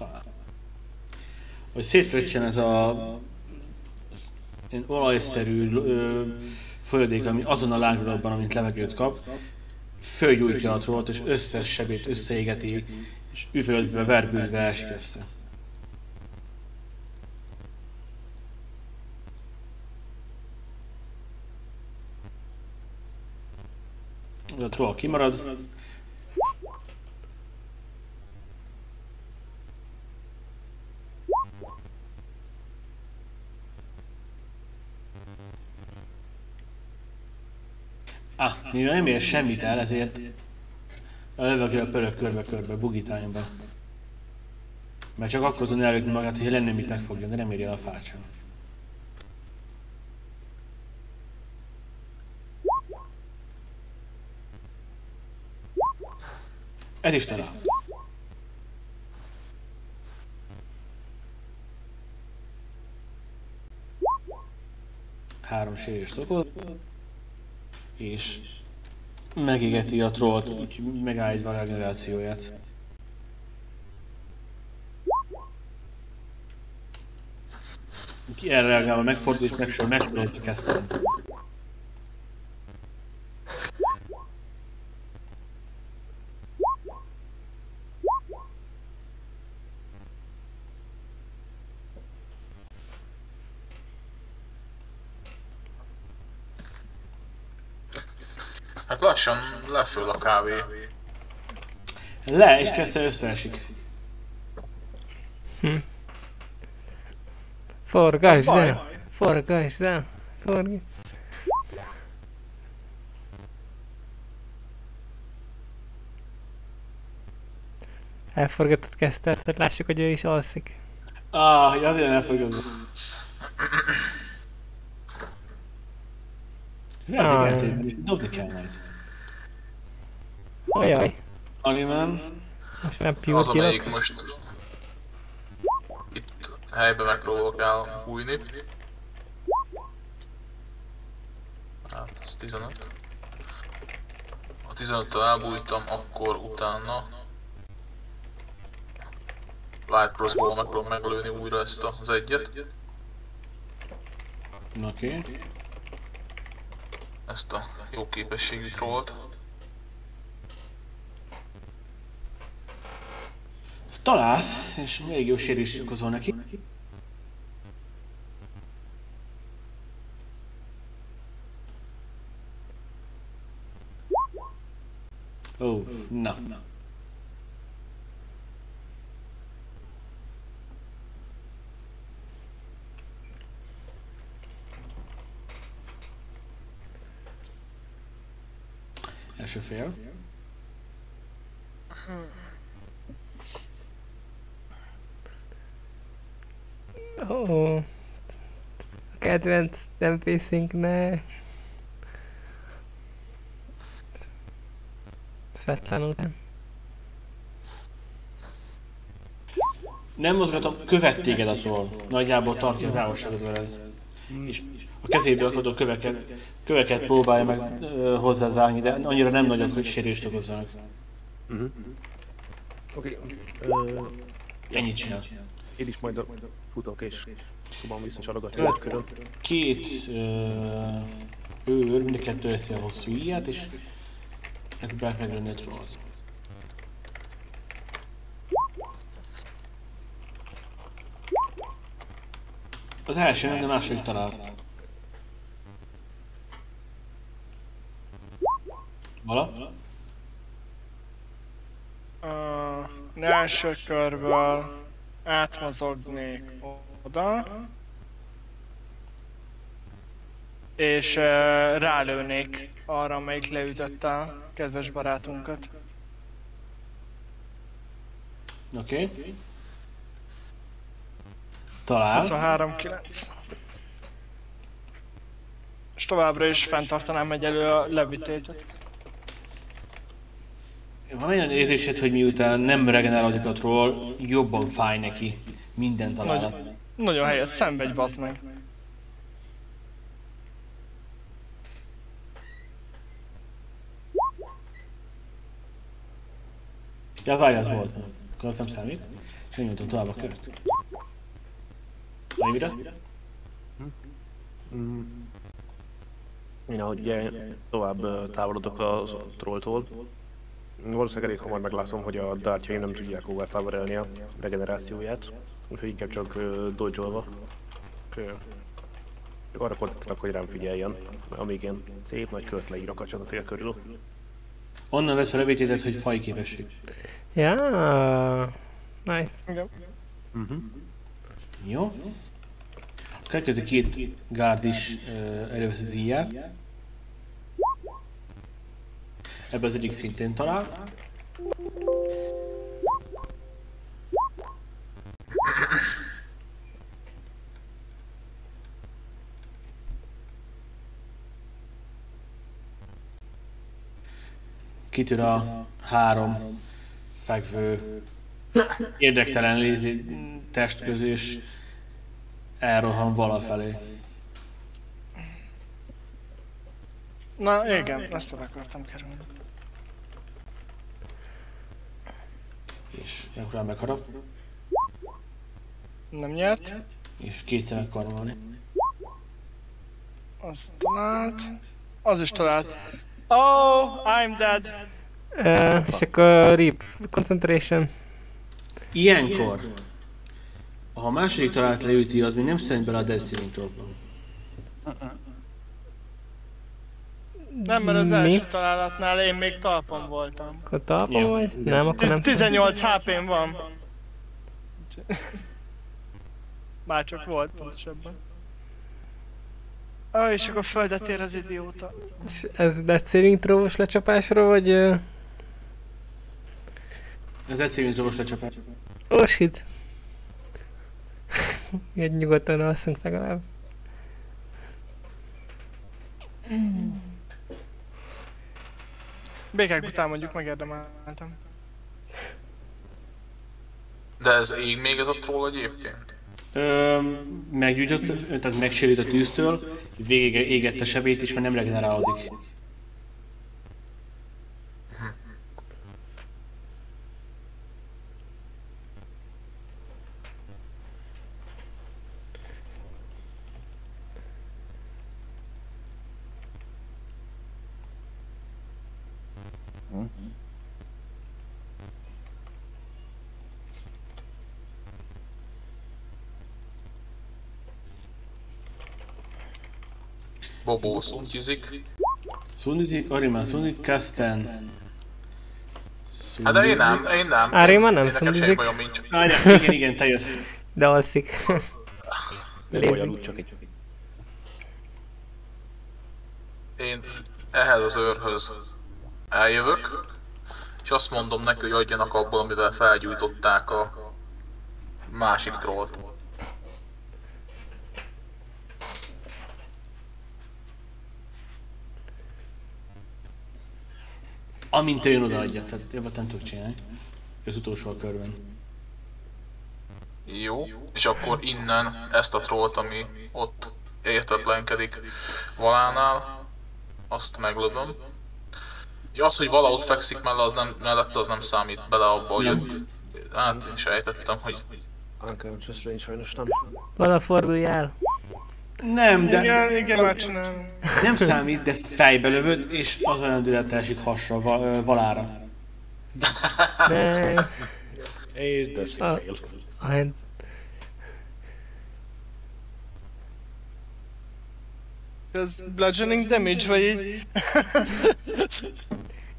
Talál. Hogy szétfröccsen ez a olajszerű folyadék, ami azon a lángulatban, amint levegőt kap, fölgyújtja a trollt, és összes sebét összeégeti, és üvöltve, vergődve esik a troll kimarad. Ah, mivel nem ér semmit el, ezért a levegő pörög körbe-körbe, bugitányba. Mert csak akkor tudna előtt magát, hogy lenne mit megfogjon, de nem éri el a fát sem. Ez is talál. Három sérést okoz. És megégeti a trollt, úgyhogy megállítva a regenerációját. Erre reagálva megfordul és megsor, megsorolja kezdtem. Hát lassan leföl a kávé. Le, és kezdte összeesik. Forgasd Baj. el! Forgasd el! Forgasd. Elforgatott kezdte ezt, hogy lássuk, hogy ő is alszik. Ah, ja, azért elfogadom. Ah. Vertigált dobni kell majd. Ajaj, Animán. most nem Az, piút amelyik most itt helyben megpróbálok elhújni. Hát, ez 15. Ha 15-tel elbújtam, akkor utána Light Crossbow megpróbálom meglőni újra ezt az egyet. Oké. Okay. Ezt a jó képességű trollt. Találsz, és még jó sérülés okozol neki. Ó, oh, na. Első fél. Ó, a kedvenc NPC-nk, ne. Svetlán után. Nem mozgatom, követ téged a troll. Nagyjából tartja a távolságot veled. És a kezébe akadó köveket, köveket próbálja meg ö, hozzávágni, de annyira nem nagyok, hogy sérülést okozzanak. Mhm. Oké, ö, Ennyit csinál. én is majd futok és próbálom visszacsalogatni egy körön. Két ö, őr, mind a kettő eszi a hosszú íját, és megpróbálják meglőni a trollt. Az első nem, de második talál. Vala? Uh, első körből átmozognék oda. És uh, rálőnék arra, amelyik leütötte a kedves barátunkat. Oké. Okay. Talál. 23-9. És továbbra is fenntartanám egyelő a levitétet. Van olyan érzésed, hogy miután nem regenerálódik a troll, jobban fáj neki minden találat. Nagyon helyes, szenvedj bazd meg. Ja, várj, az volt. Akkor nem számít. És én nyújtom tovább a kört. Mire? Mm. Én ahogy ugye tovább távolodok a trolltól, valószínűleg elég hamar meglátom, hogy a dártjaim nem tudják overpowerelni a regenerációját, úgyhogy inkább csak uh, dodge-olva. Ö, Csak arra koncentrálok, hogy rám figyeljen, amíg én szép nagy kört leírok a csatatér körül. Onnan vesz a levététet, hogy faj képesség. Ja, nice. Igen. Uh-huh. Jó? A következő két gárd is uh, előveszi az íját. Ebbe az egyik szintén talál. Kitör a három fekvő érdektelen lézi test közé, és elrohan valafelé. Na igen, ezt el akartam kerülni. És megpróbál megharap, Nem nyert. és kétszer megkarmolni. Azt talált. Az is talált. Oh, I'm dead. Uh, és akkor Rip, Concentration. Ilyenkor, ha a második talált leüti, az még nem szerint bele a throw-ba. Nem, mert az Mi? első találatnál én még talpon voltam. Akkor talpon vagy? Nem, akkor nem Tiz- szám. 18 HP-n van. (laughs) Már csak volt pontosabban. Ah, és akkor földet ér az idióta. És ez Throw-os lecsapásra, vagy... Ez zsogos lecsapás. Oh shit. (laughs) Egy nyugodtan alszunk legalább. Békák után mondjuk megérdemeltem. De ez ég még ez a troll egyébként? Meggyújtott, tehát megsérült a tűztől, végig égette sebét is, mert nem regenerálódik. Bobó szuntyizik. Szundizi, Ariman Szundit, Kasten. Hát de én nem, én nem. Áréma nem szundizik. Várjál, igen, igen, te jössz. De alszik. Nem Lézik. olyan úgy csak egy... Én ehhez az őrhöz eljövök, és azt mondom neki, hogy adjanak abból, amivel felgyújtották a másik trollt. Amint ő jön odaadja, tehát jobbet nem tudok csinálni. Az utolsó a körben. Jó, és akkor innen ezt a trollt, ami ott értetlenkedik Valánál, azt meglövöm. És az, hogy vala ott fekszik mellette, az nem, mellette, az nem számít bele abba, hogy ott... Hát én sejtettem, hogy Unconscious range sajnos nem. Vala fordulj el. Nem, de Igen, igen, már csinálom. nem számít, de fejbe lövöd, és az olyan dület esik hasra, va, ö, valára. De Ah. szél. Ah, Ez bludgeoning damage, vagy így?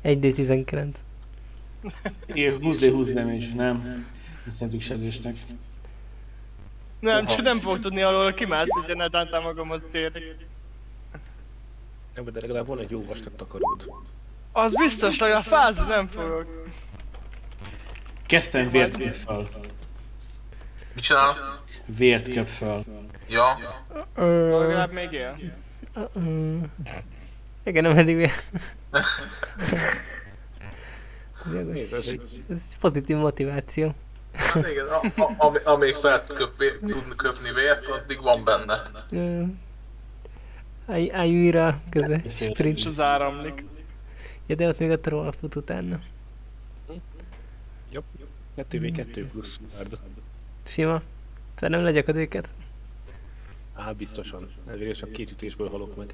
1d19. Én 20 d 20 damage, nem. Nem szentük sebzésnek. Nem, csak nem fog tudni alól kimászni, hogyha netán magamhoz térik. Nem, de legalább van egy jó vastag takaród. Az biztos, legalább fázni nem fogok. Kezdtem vért köp fel. mit csinál? Vért köp fel. Ja, Ö, Legalább még él. ö, Igen, nem eddig még. (laughs) Nézd, ez egy... Ez egy pozitív motiváció. Hát igen, a, a, ami- amíg fel tud köp, tudni köpni vért, addig van benne. Állj újra köze, És sprint. az áramlik. Ja, de ott még a troll fut utána. Jobb. 2v2 plusz. Sima. Te nem legyakad őket. Á, biztosan. Elvégre csak két ütésből halok meg.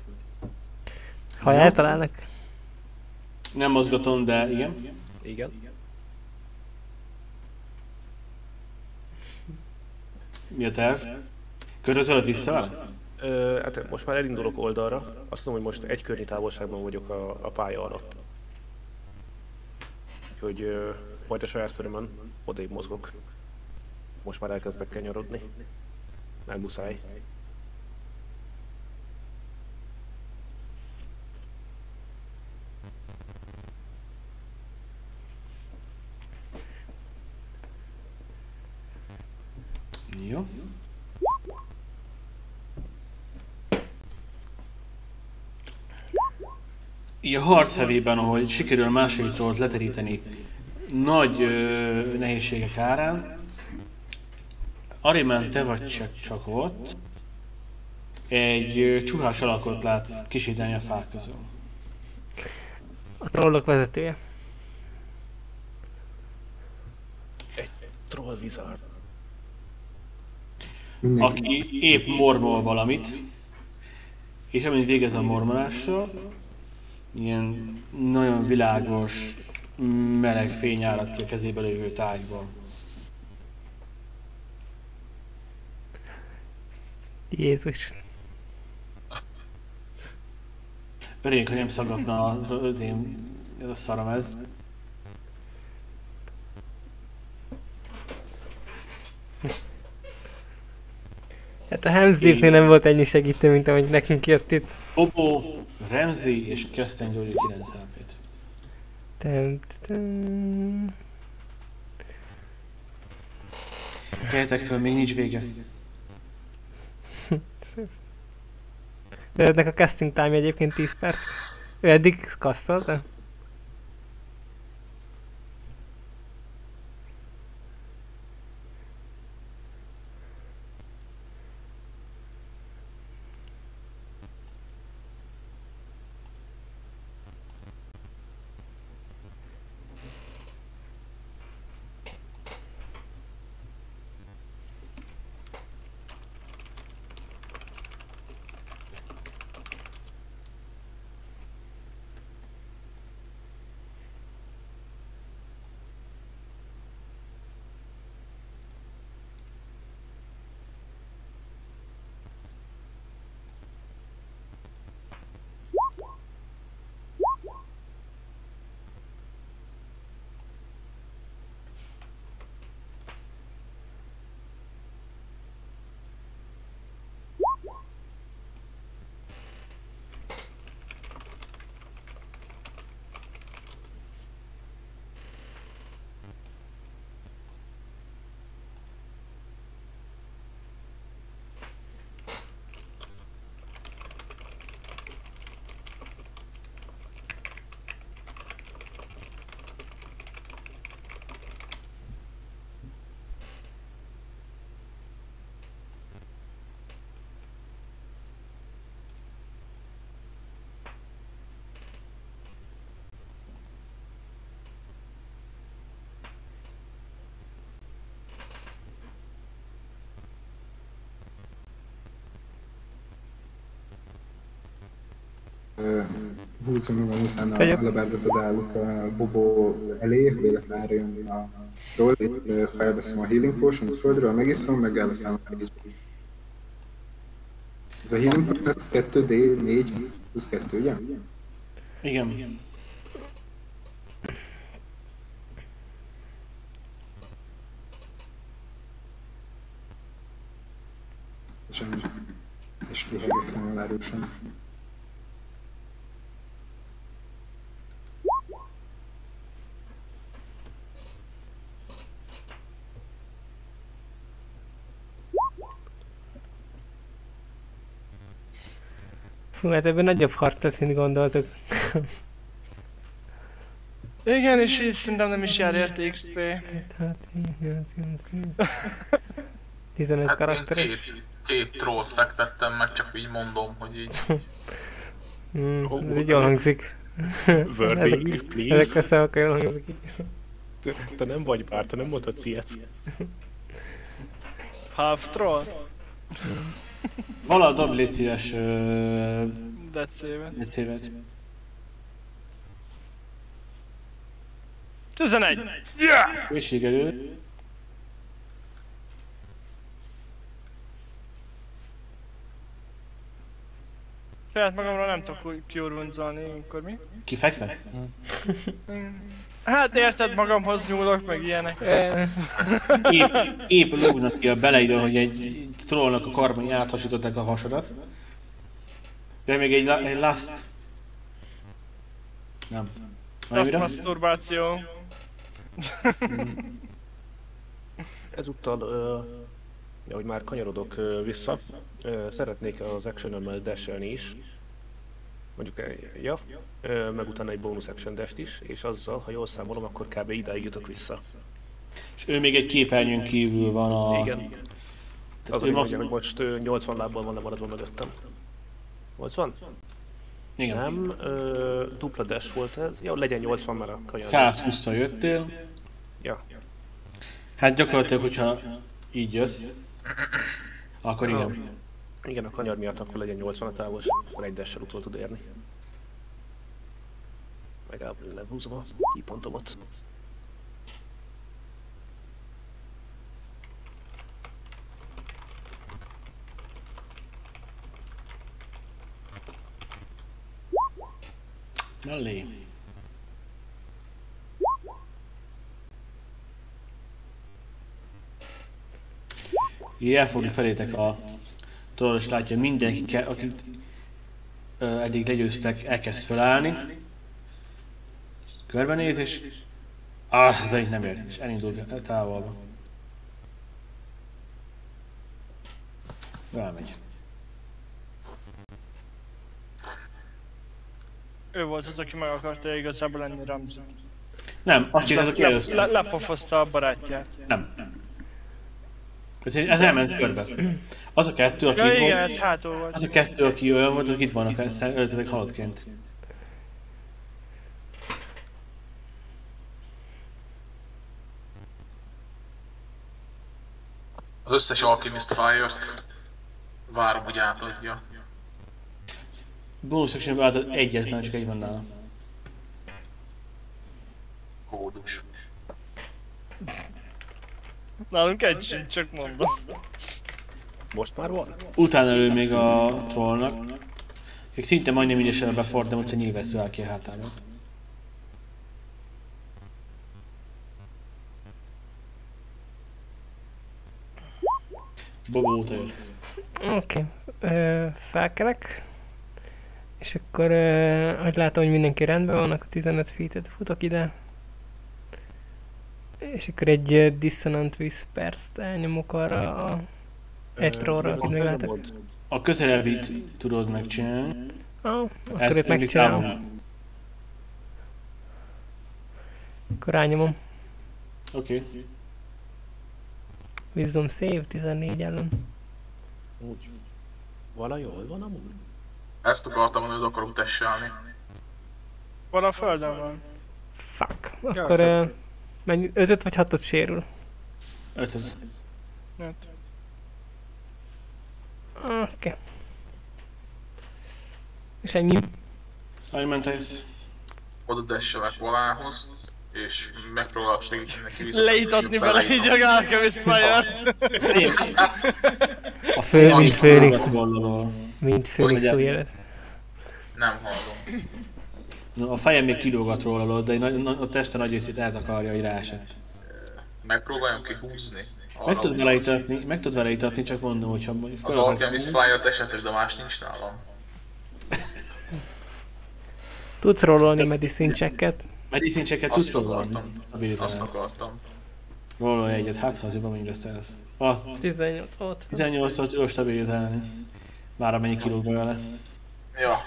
Ha eltalálnak. Nem mozgatom, de igen. Igen. Mi a terv? Körözöl vissza? Ö, hát most már elindulok oldalra. Azt mondom, hogy most egy környi távolságban vagyok a, a pálya alatt. Úgyhogy ö, majd a saját körömön odébb mozgok. Most már elkezdek kenyarodni. Nem muszáj. Jó. Így a harc hevében, ahogy sikerül a második trollt leteríteni nagy ö, nehézségek árán, Ariman, te vagy csak, csak ott, egy ö, csuhás alakot látsz kisíteni a fák közül. A trollok vezetője. Troll wizard. Aki épp mormol valamit, és amint végez a mormolással, ilyen nagyon világos, meleg fény árad ki a kezébe lévő tájból. Jézus. Örülnék, hogy nem szaggatna az, én, ez a szaram ez. Hát a Helmsdeepnél nem volt ennyi segítő, mint amit nekünk jött itt. Bobo, Ramsey és Kesten Gyuri 9 HP-t. Keljetek föl, még nincs vége. (laughs) Szép. De ennek a casting time egyébként 10 perc. Ő eddig kasztolta? Ö, Húzom magam utána Vagy- a alabárdot odaállok a Bobo elé, hogy véletlenül erre jön a ról, felveszem a healing potion földről, megiszom, meg elveszem a rage Ez a healing potion, ez 2D, 4 plusz 2, ugye? Igen. És ennyi. És lihegek nagyon erősen. Fú, hát ebben nagyobb harc lesz, mint gondoltuk. Igen, és így szerintem nem is jár érte XP. Hát, 15 Hát én karakteres. két, két trollt fektettem meg, csak így mondom, hogy így. (laughs) Mm, ez így jól hangzik. Wording, ezek, please. ezek a szavak jól hangzik. Te, te nem vagy bár, te nem mondhatsz ilyet. Half troll? Vala dob légy szíves Dead save egy szévet. 11! Yeah! Készségerő. Saját magamról nem tudok kiurunzolni, amikor mi? Kifekve? Hát érted, magamhoz nyúlok, meg ilyenek. Épp, épp lógnak ki a beleidő, hogy egy trollnak a karmai áthasították a hasadat. De még egy, la- egy last. Nem. Valamire? masturbáció. Ezúttal, ö, ahogy már kanyarodok ö, vissza, ö, szeretnék az actionömmel dashelni is. Mondjuk, ja, ö, meg utána egy bonus action dash is, és azzal, ha jól számolom, akkor kb. idáig jutok vissza. És ő még egy képernyőn kívül van a... Igen. Tehát Az, ő mondjam, hogy most ö, 80 lábbal van lemaradva mögöttem. 80? Igen. Nem, ö, dupla dash volt ez. Jó, legyen 80 már a kanyar. 120 jöttél. Ja. Hát gyakorlatilag, hogyha így jössz, akkor igen. Igen, a kanyar miatt akkor legyen 80 a távolság, akkor egy dash utol tud érni. Megáll, lehúzom a kipontomat. Mellé. Így elfogni felétek a troll, és látja mindenki, akit ö, eddig legyőztek, elkezd felállni. Körbenéz, és... Ah, ez egy nem ér, és elindul távolba. Elmegy. Ő volt az, aki meg akarta igazából lenni Ramsey. Nem, azt csinálta, aki Le, először. le, lepofozta a barátját. Nem. Ez, ez elment körbe. Az a kettő, aki Ja itt igen, volt, ez hátul volt. az a kettő, aki olyan volt, akik itt vannak, öltetek halottként. Az összes Alchemist Fire-t várom, hogy átadja. Bonus actionből átad egyet, mert csak egy van nála. Kódus. Nálunk egy sincs, csak mondom. Most már van? Utána elő még a trollnak. Akik szinte majdnem ügyesen beford, de most a nyilvessző áll ki a hátában. Bobo óta jött. Oké, okay. felkelek. És akkor, ö, hogy látom, hogy mindenki rendben van, akkor 15 feet futok ide. És akkor egy Dissonant Whispers-t elnyomok arra a egy trollra, akit meglátok. A közelebit tudod megcsinálni. Ah, akkor itt megcsinálom. Akkor rányomom. Oké. Okay. Wisdom save 14 ellen. Úgy. Van a jól van amúgy? Ezt akartam mondani, hogy akarunk tesselni. Van a földön van. Fuck. Akkor ö, mennyi, 5 vagy 6 sérül. Ötöd. Öt. Oké. Okay. És ennyi. Alimentális. Oda desselek Valához, és megpróbálok segíteni neki vissza. Leítatni vele így a Alchemist Fire-t. A fő, mint. Gondolom. Mint Hogy új élet. Nem hallom. A fejem még kilógat róla, de a teste nagy részét eltakarja, hogy ráesett. Megpróbáljam kihúzni. Meg tud vele itatni, meg tud vele itatni, csak mondom, hogyha Az Alchemist Fire-t esetleg, de más nincs nálam. (laughs) Tudsz rollolni medicine checket. Medicine checket tudsz akartam. Azt akartam. Rollolj egyet, hát ha az jobban mennyire stelsz. Ah, 18 volt. 18-ot ő stabilizálni. Már amennyi kilóg vele. Ja,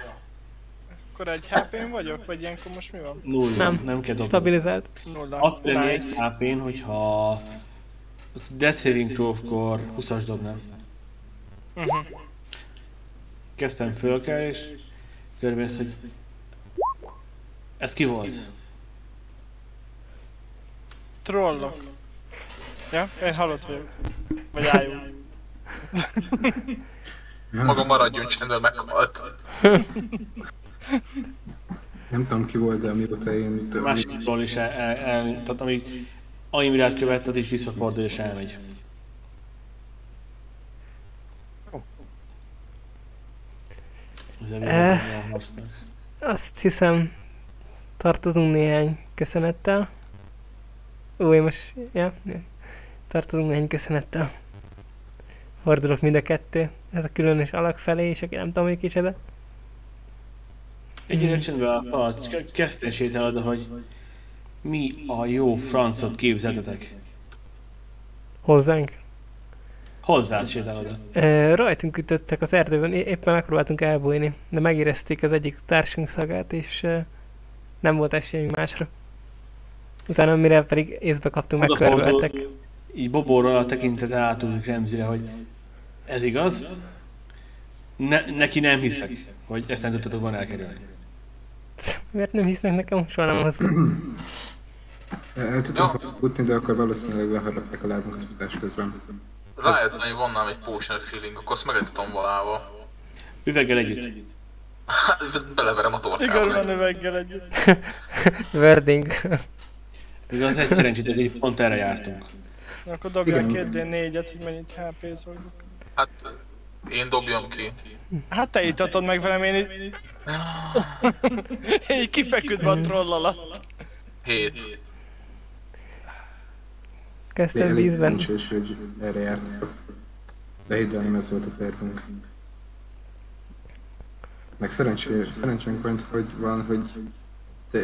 Akkor egy HP-n vagyok, vagy ilyenkor most mi van? Nulla, Nem. nem kell dobni. Stabilizált. Nulla. Akkor lenni egy. HP-n, hogyha Death Saving Throw-kor 20-as dobnám. Mhm. Kezdtem föl kell, és körbenéz, hogy ez ki volt? Trollok. Ja, én halott vagyok. Vagy ájú. maga maradjon csendben, meghalt. (laughs) Nem tudom ki volt, de amióta én... Másikról is el, el, el tehát ami Aimirát követ, az is visszafordul és elmegy. Eh. harcnak. Azt hiszem, tartozunk néhány köszönettel. Ó, én most, ja. tartozunk néhány köszönettel. Fordulok mind a kettő. Ez a különös alak felé, és aki nem tudom, hogy kicsoda. Egyre csendben a, kezdten sétál oda, hogy mi a jó francot képzeltetek. Hozzánk. Hozzád sétál oda. E, rajtunk ütöttek az erdőben, éppen megpróbáltunk elbújni, de megérezték az egyik társunk szagát, és e, nem volt esélyünk másra. Utána, mire pedig észbe kaptunk, megkörültek. Így Boborral a tekintet átúlik Remzire, hogy ez igaz? Ne, neki nem hiszek, hogy ezt nem tudtatok volna elkerülni. Miért nem hisznek nekem? Soha nem hozzá. (clears throat) El tudok futni, de akkor valószínűleg leharapják a lábunkat futás közben. Rájöttem, hogy van nálam egy potion healing, akkor azt megetetem Valába. Üveggel együtt. Hát, Beleverem a torkába. van neki. üveggel együtt. (laughs) Wording. Igaz, egy szerencsétek, hogy pont erre jártunk. Akkor dobjál Igen. két D4-et, hogy mennyit HP szolgok. Hát, én dobjam ki. Hát te itatod meg velem, én így... Én (laughs) így kifeküdve a troll alatt. Hét. Kezdtem vízben. szerencsés, hogy erre jártatok. De hidd el, nem ez volt a tervünk. Meg szerencsés, szerencsénk volt, hogy van, hogy te,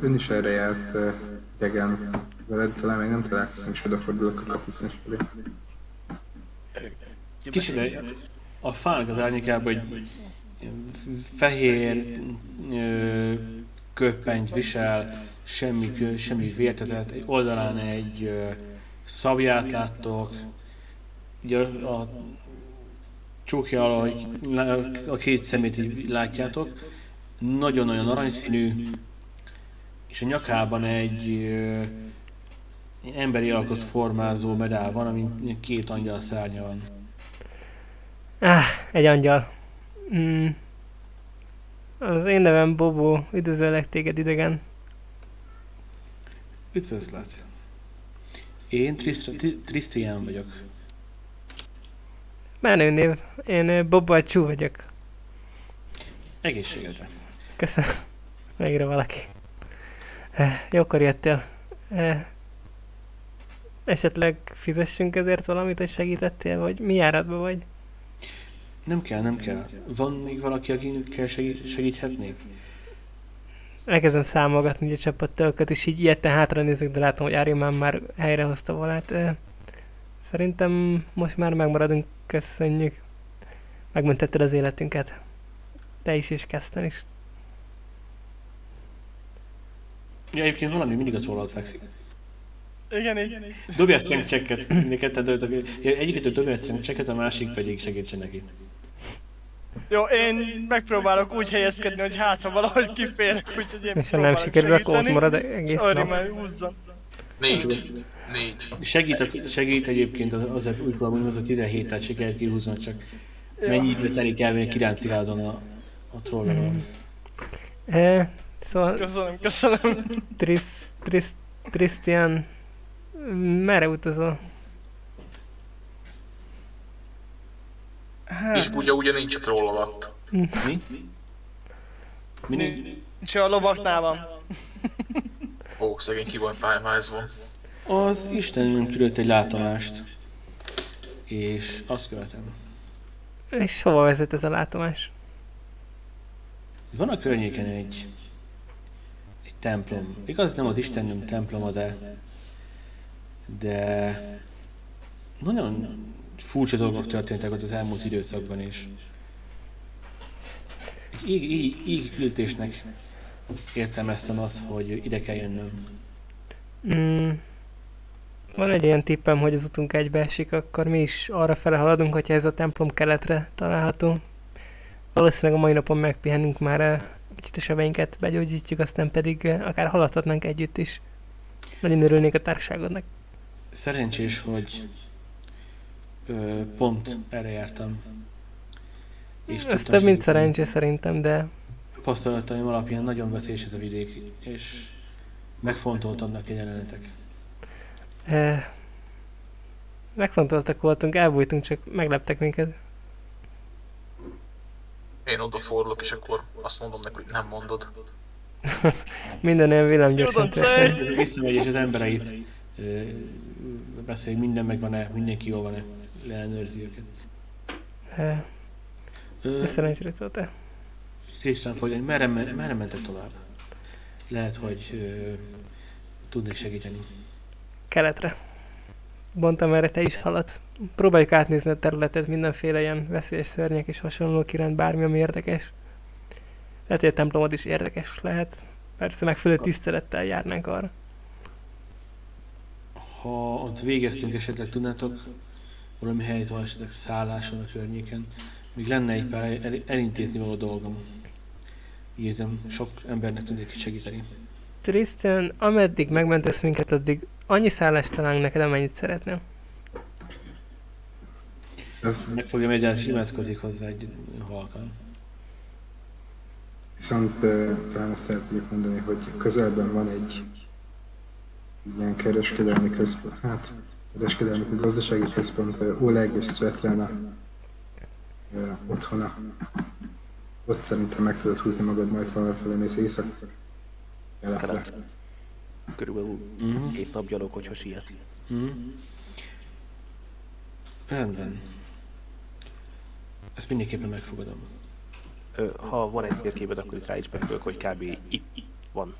ön is erre járt uh, idegen. Veled talán még nem találkoztunk, és odafordulok a kapusznos felé. Kicsit a fának az árnyékában egy fehér ö, köpenyt visel, semmi, semmi vértetet, egy oldalán egy ö, szabját láttok, ugye a, a csókja alól a két szemét így látjátok, nagyon-nagyon aranyszínű, és a nyakában egy emberi alkot formázó medál van, amin két angyal szárnya van. Ah, egy angyal. Mm. Az én nevem Bobo, üdvözöllek téged idegen. Üdvözlet! Én Tristra- Tri- Tristrián vagyok. Menő név. Én ö, Bobo a Csú vagyok. Egészségedre. Köszönöm. Végre valaki. Eh, Jókor jöttél. Eh, Esetleg fizessünk ezért valamit, hogy segítettél, vagy mi járatban vagy? Nem kell, nem kell. Van még valaki, akikkel segít, segíthetnék? Elkezdem számolgatni a csapattalokat, és így ilyetten hátra nézek, de látom, hogy Árimán már helyrehozta volát. Szerintem most már megmaradunk, köszönjük. Megmentetted az életünket. Te is, és Kesten is. Ja, egyébként valami mindig az oldalt fekszik. Igen, igen. Dobjál strength checket. Dobjatok. Ja, Egyiket dobja strength checket, a másik pedig segítsen neki. Jó, én megpróbálok úgy helyezkedni, hogy hát ha valahogy kiférek, úgyhogy én És ha nem sikerül, akkor ott marad egész Sorry, nap. majd húzzam. Négy. Négy. Segít, a- segít egyébként az, az úgy próbálom, hogy 17 tehát sikerült kihúzni, csak mennyi idő telik el, hogy kiráncigálodon a, a trollon. Eh, szóval Köszönöm, köszönöm. Tris, Tris, Tristian, merre utazol? És bugya ugye nincs a troll alatt. Mi? Mi? nincs? Csak a lovaknál van. Ó, szegény ki van pályázva. Az Istenünk küldött egy látomást. És azt követem. És hova vezet ez a látomás? Van a környéken egy, egy templom. Igaz, nem az Istenünk temploma, de, de nagyon furcsa dolgok történtek ott az elmúlt időszakban is. Egy ég, ég, ég küldetésnek értelmeztem azt, hogy ide kell jönnöm. Mm, van egy ilyen tippem, hogy az utunk egybeesik, akkor mi is arra fele haladunk, hogyha ez a templom keletre található. Valószínűleg a mai napon megpihenünk már eh, kicsit a sebeinket, begyógyítjuk, aztán pedig eh, akár haladhatnánk együtt is. Nagyon örülnék a társaságodnak. Szerencsés, hogy ö, pont erre jártam. És Ez több mint szerencsé szerintem, de Tapasztalataim alapján nagyon veszélyes ez a vidék, és megfontoltabbnak egy jelenetek. eh, megfontoltak voltunk, elbújtunk, csak megleptek minket. Én odafordulok, és akkor azt mondom neki, hogy nem mondod. (laughs) Minden olyan villámgyorsan történt. Visszamegy, és az embereit beszél, minden megvan-e, mindenki jól van-e, leellenőrzi őket. Ö, De szerencsére. Szépen fogja, hogy merre, merre mentek tovább? Lehet, hogy ö, tudnék segíteni. Keletre. Mondtam erre te is haladsz. Próbáljuk átnézni a területet, mindenféle ilyen veszélyes szörnyek és hasonlók iránt, bármi, ami érdekes. Lehet, hogy a templomod is érdekes lehet. Persze megfelelő tisztelettel járnánk arra. Ha ott végeztünk, esetleg tudnátok valami helyet, ahol esetleg szálláson a környéken, még lenne egy pár el, elintézni való dolgom. Érzem, sok embernek tudnék segíteni. Tristan, ameddig megmentesz minket, addig annyi szállást találunk neked, amennyit szeretnél. Ez Megfogja el, és imádkozik hozzá egy halkan. viszont talán azt el tudjuk mondani, hogy közelben van egy ilyen kereskedelmi központ, hát kereskedelmi gazdasági központ, ö, Oleg és Svetlana. ö, otthona. Ott szerintem meg tudod húzni magad majd, ha felé mész észak. Keletre. Kelet. Körülbelül Mhm. két nap gyalog, hogyha siet. Mhm. Rendben. Ezt mindenképpen megfogadom. Ö, ha van egy térképed, akkor itt rá is bekülök, hogy kb. itt van.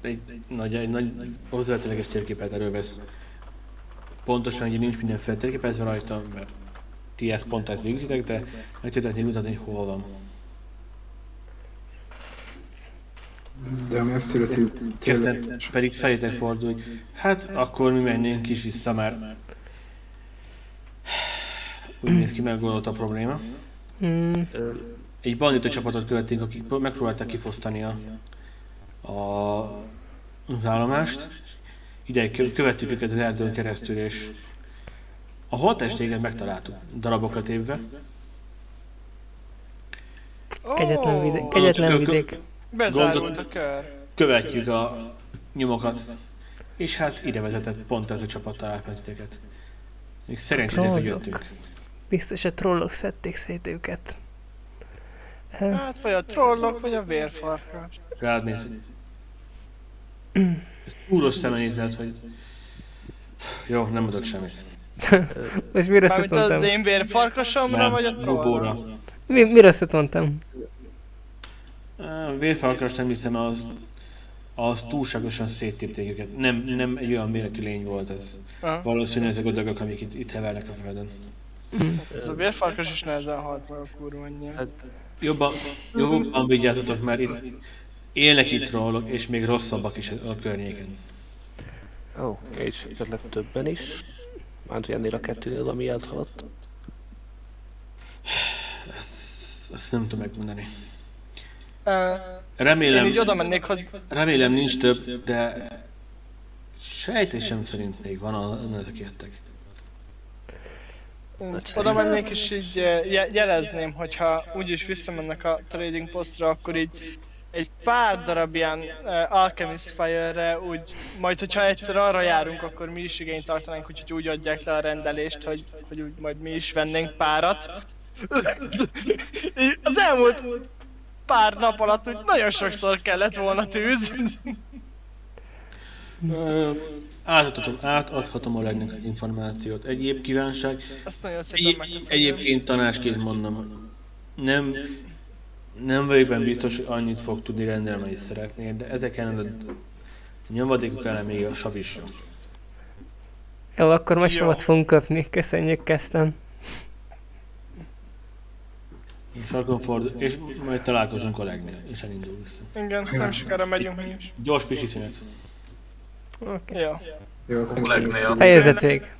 Egy nagy, egy nagy hozzávetőleges térképet erről vesz. Pontosan, hogy nincs mindenféle térképezve rajta, mert ti ezt pont ezt végzitek, de meg tudjátok mutatni, hogy hol van. De ami azt illeti, tényleg, Kezdtem pedig felétek fordul, hogy hát akkor mi mennénk is vissza, mert úgy néz ki, megoldott a probléma. Mm, Egy bandita csapatot követtünk, akik megpróbálták kifosztani a, a, az állomást. Ide kö- követtük őket az erdőn keresztül, és a holttestéget megtaláltuk, darabokat évve. kegyetlen, vide- kegyetlen vidék. Bezárult a kör. Követjük a nyomokat, és hát ide vezetett pont ez a csapat talált meg titeket. Még szerencsétek, hogy jöttünk. Biztos a trollok szedték szét őket. Hát vagy a trollok, vagy a vérfarkas. Rád néz. (clears throat) Szemben nézed, hogy... Jó, nem adok semmit. (laughs) Most mire Mármint az szatoltam? én vérfarkasomra, vagy a trollra? Mi, mire szatoltam? Á, Vérfarkas nem hiszem, az, az túlságosan széttépték őket. Nem, nem egy olyan méretű lény volt ez. Aha. Valószínűleg ezek a dagok, amik itt, itt hevernek a földön. Ez a vérfarkas is nehezen halt meg a kurva hát, Jobban, jobban vigyázzatok, mert itt élnek itt trollok, és még rosszabbak is a környéken. ó, és esetleg többen is. Már hogy ennél a kettőnél, ami elhaladt. Ezt, ezt nem tudom megmondani. Ö, Én Remélem, így oda mennék, hogy remélem nincs több, de sejtésem szerint még van, a- akik jöttek. oda mennék és így je- jelezném, hogyha úgyis visszamennek a trading postra, akkor így egy pár darab ilyen uh, Alchemist Fire-re úgy, majd hogyha egyszer arra járunk, akkor mi is igényt tartanánk, úgyhogy úgy adják le a rendelést, hogy, hogy úgy majd mi is vennénk párat. Az elmúlt pár nap alatt úgy nagyon sokszor kellett volna tűz. Ö, Átadhatom, átadhatom a legnek információt. Egyéb kívánság. Azt nagyon szépen Egy, egyébként tanácsként mondom, nem, nem vagyok benne biztos, hogy annyit fog tudni rendelni, amennyit szeretnél, de ezeken a nyomvadékok ellen még a sav is jó. Jó, akkor most savat fogunk köpni. Köszönjük, kezdtem. Sarkon fordul, és majd találkozunk a legnél, és elindul vissza. Igen, nem sokára megyünk mi is. Gyors pisi szünet. Oké. Jó. Jó, akkor Legnél. Fejezet vég.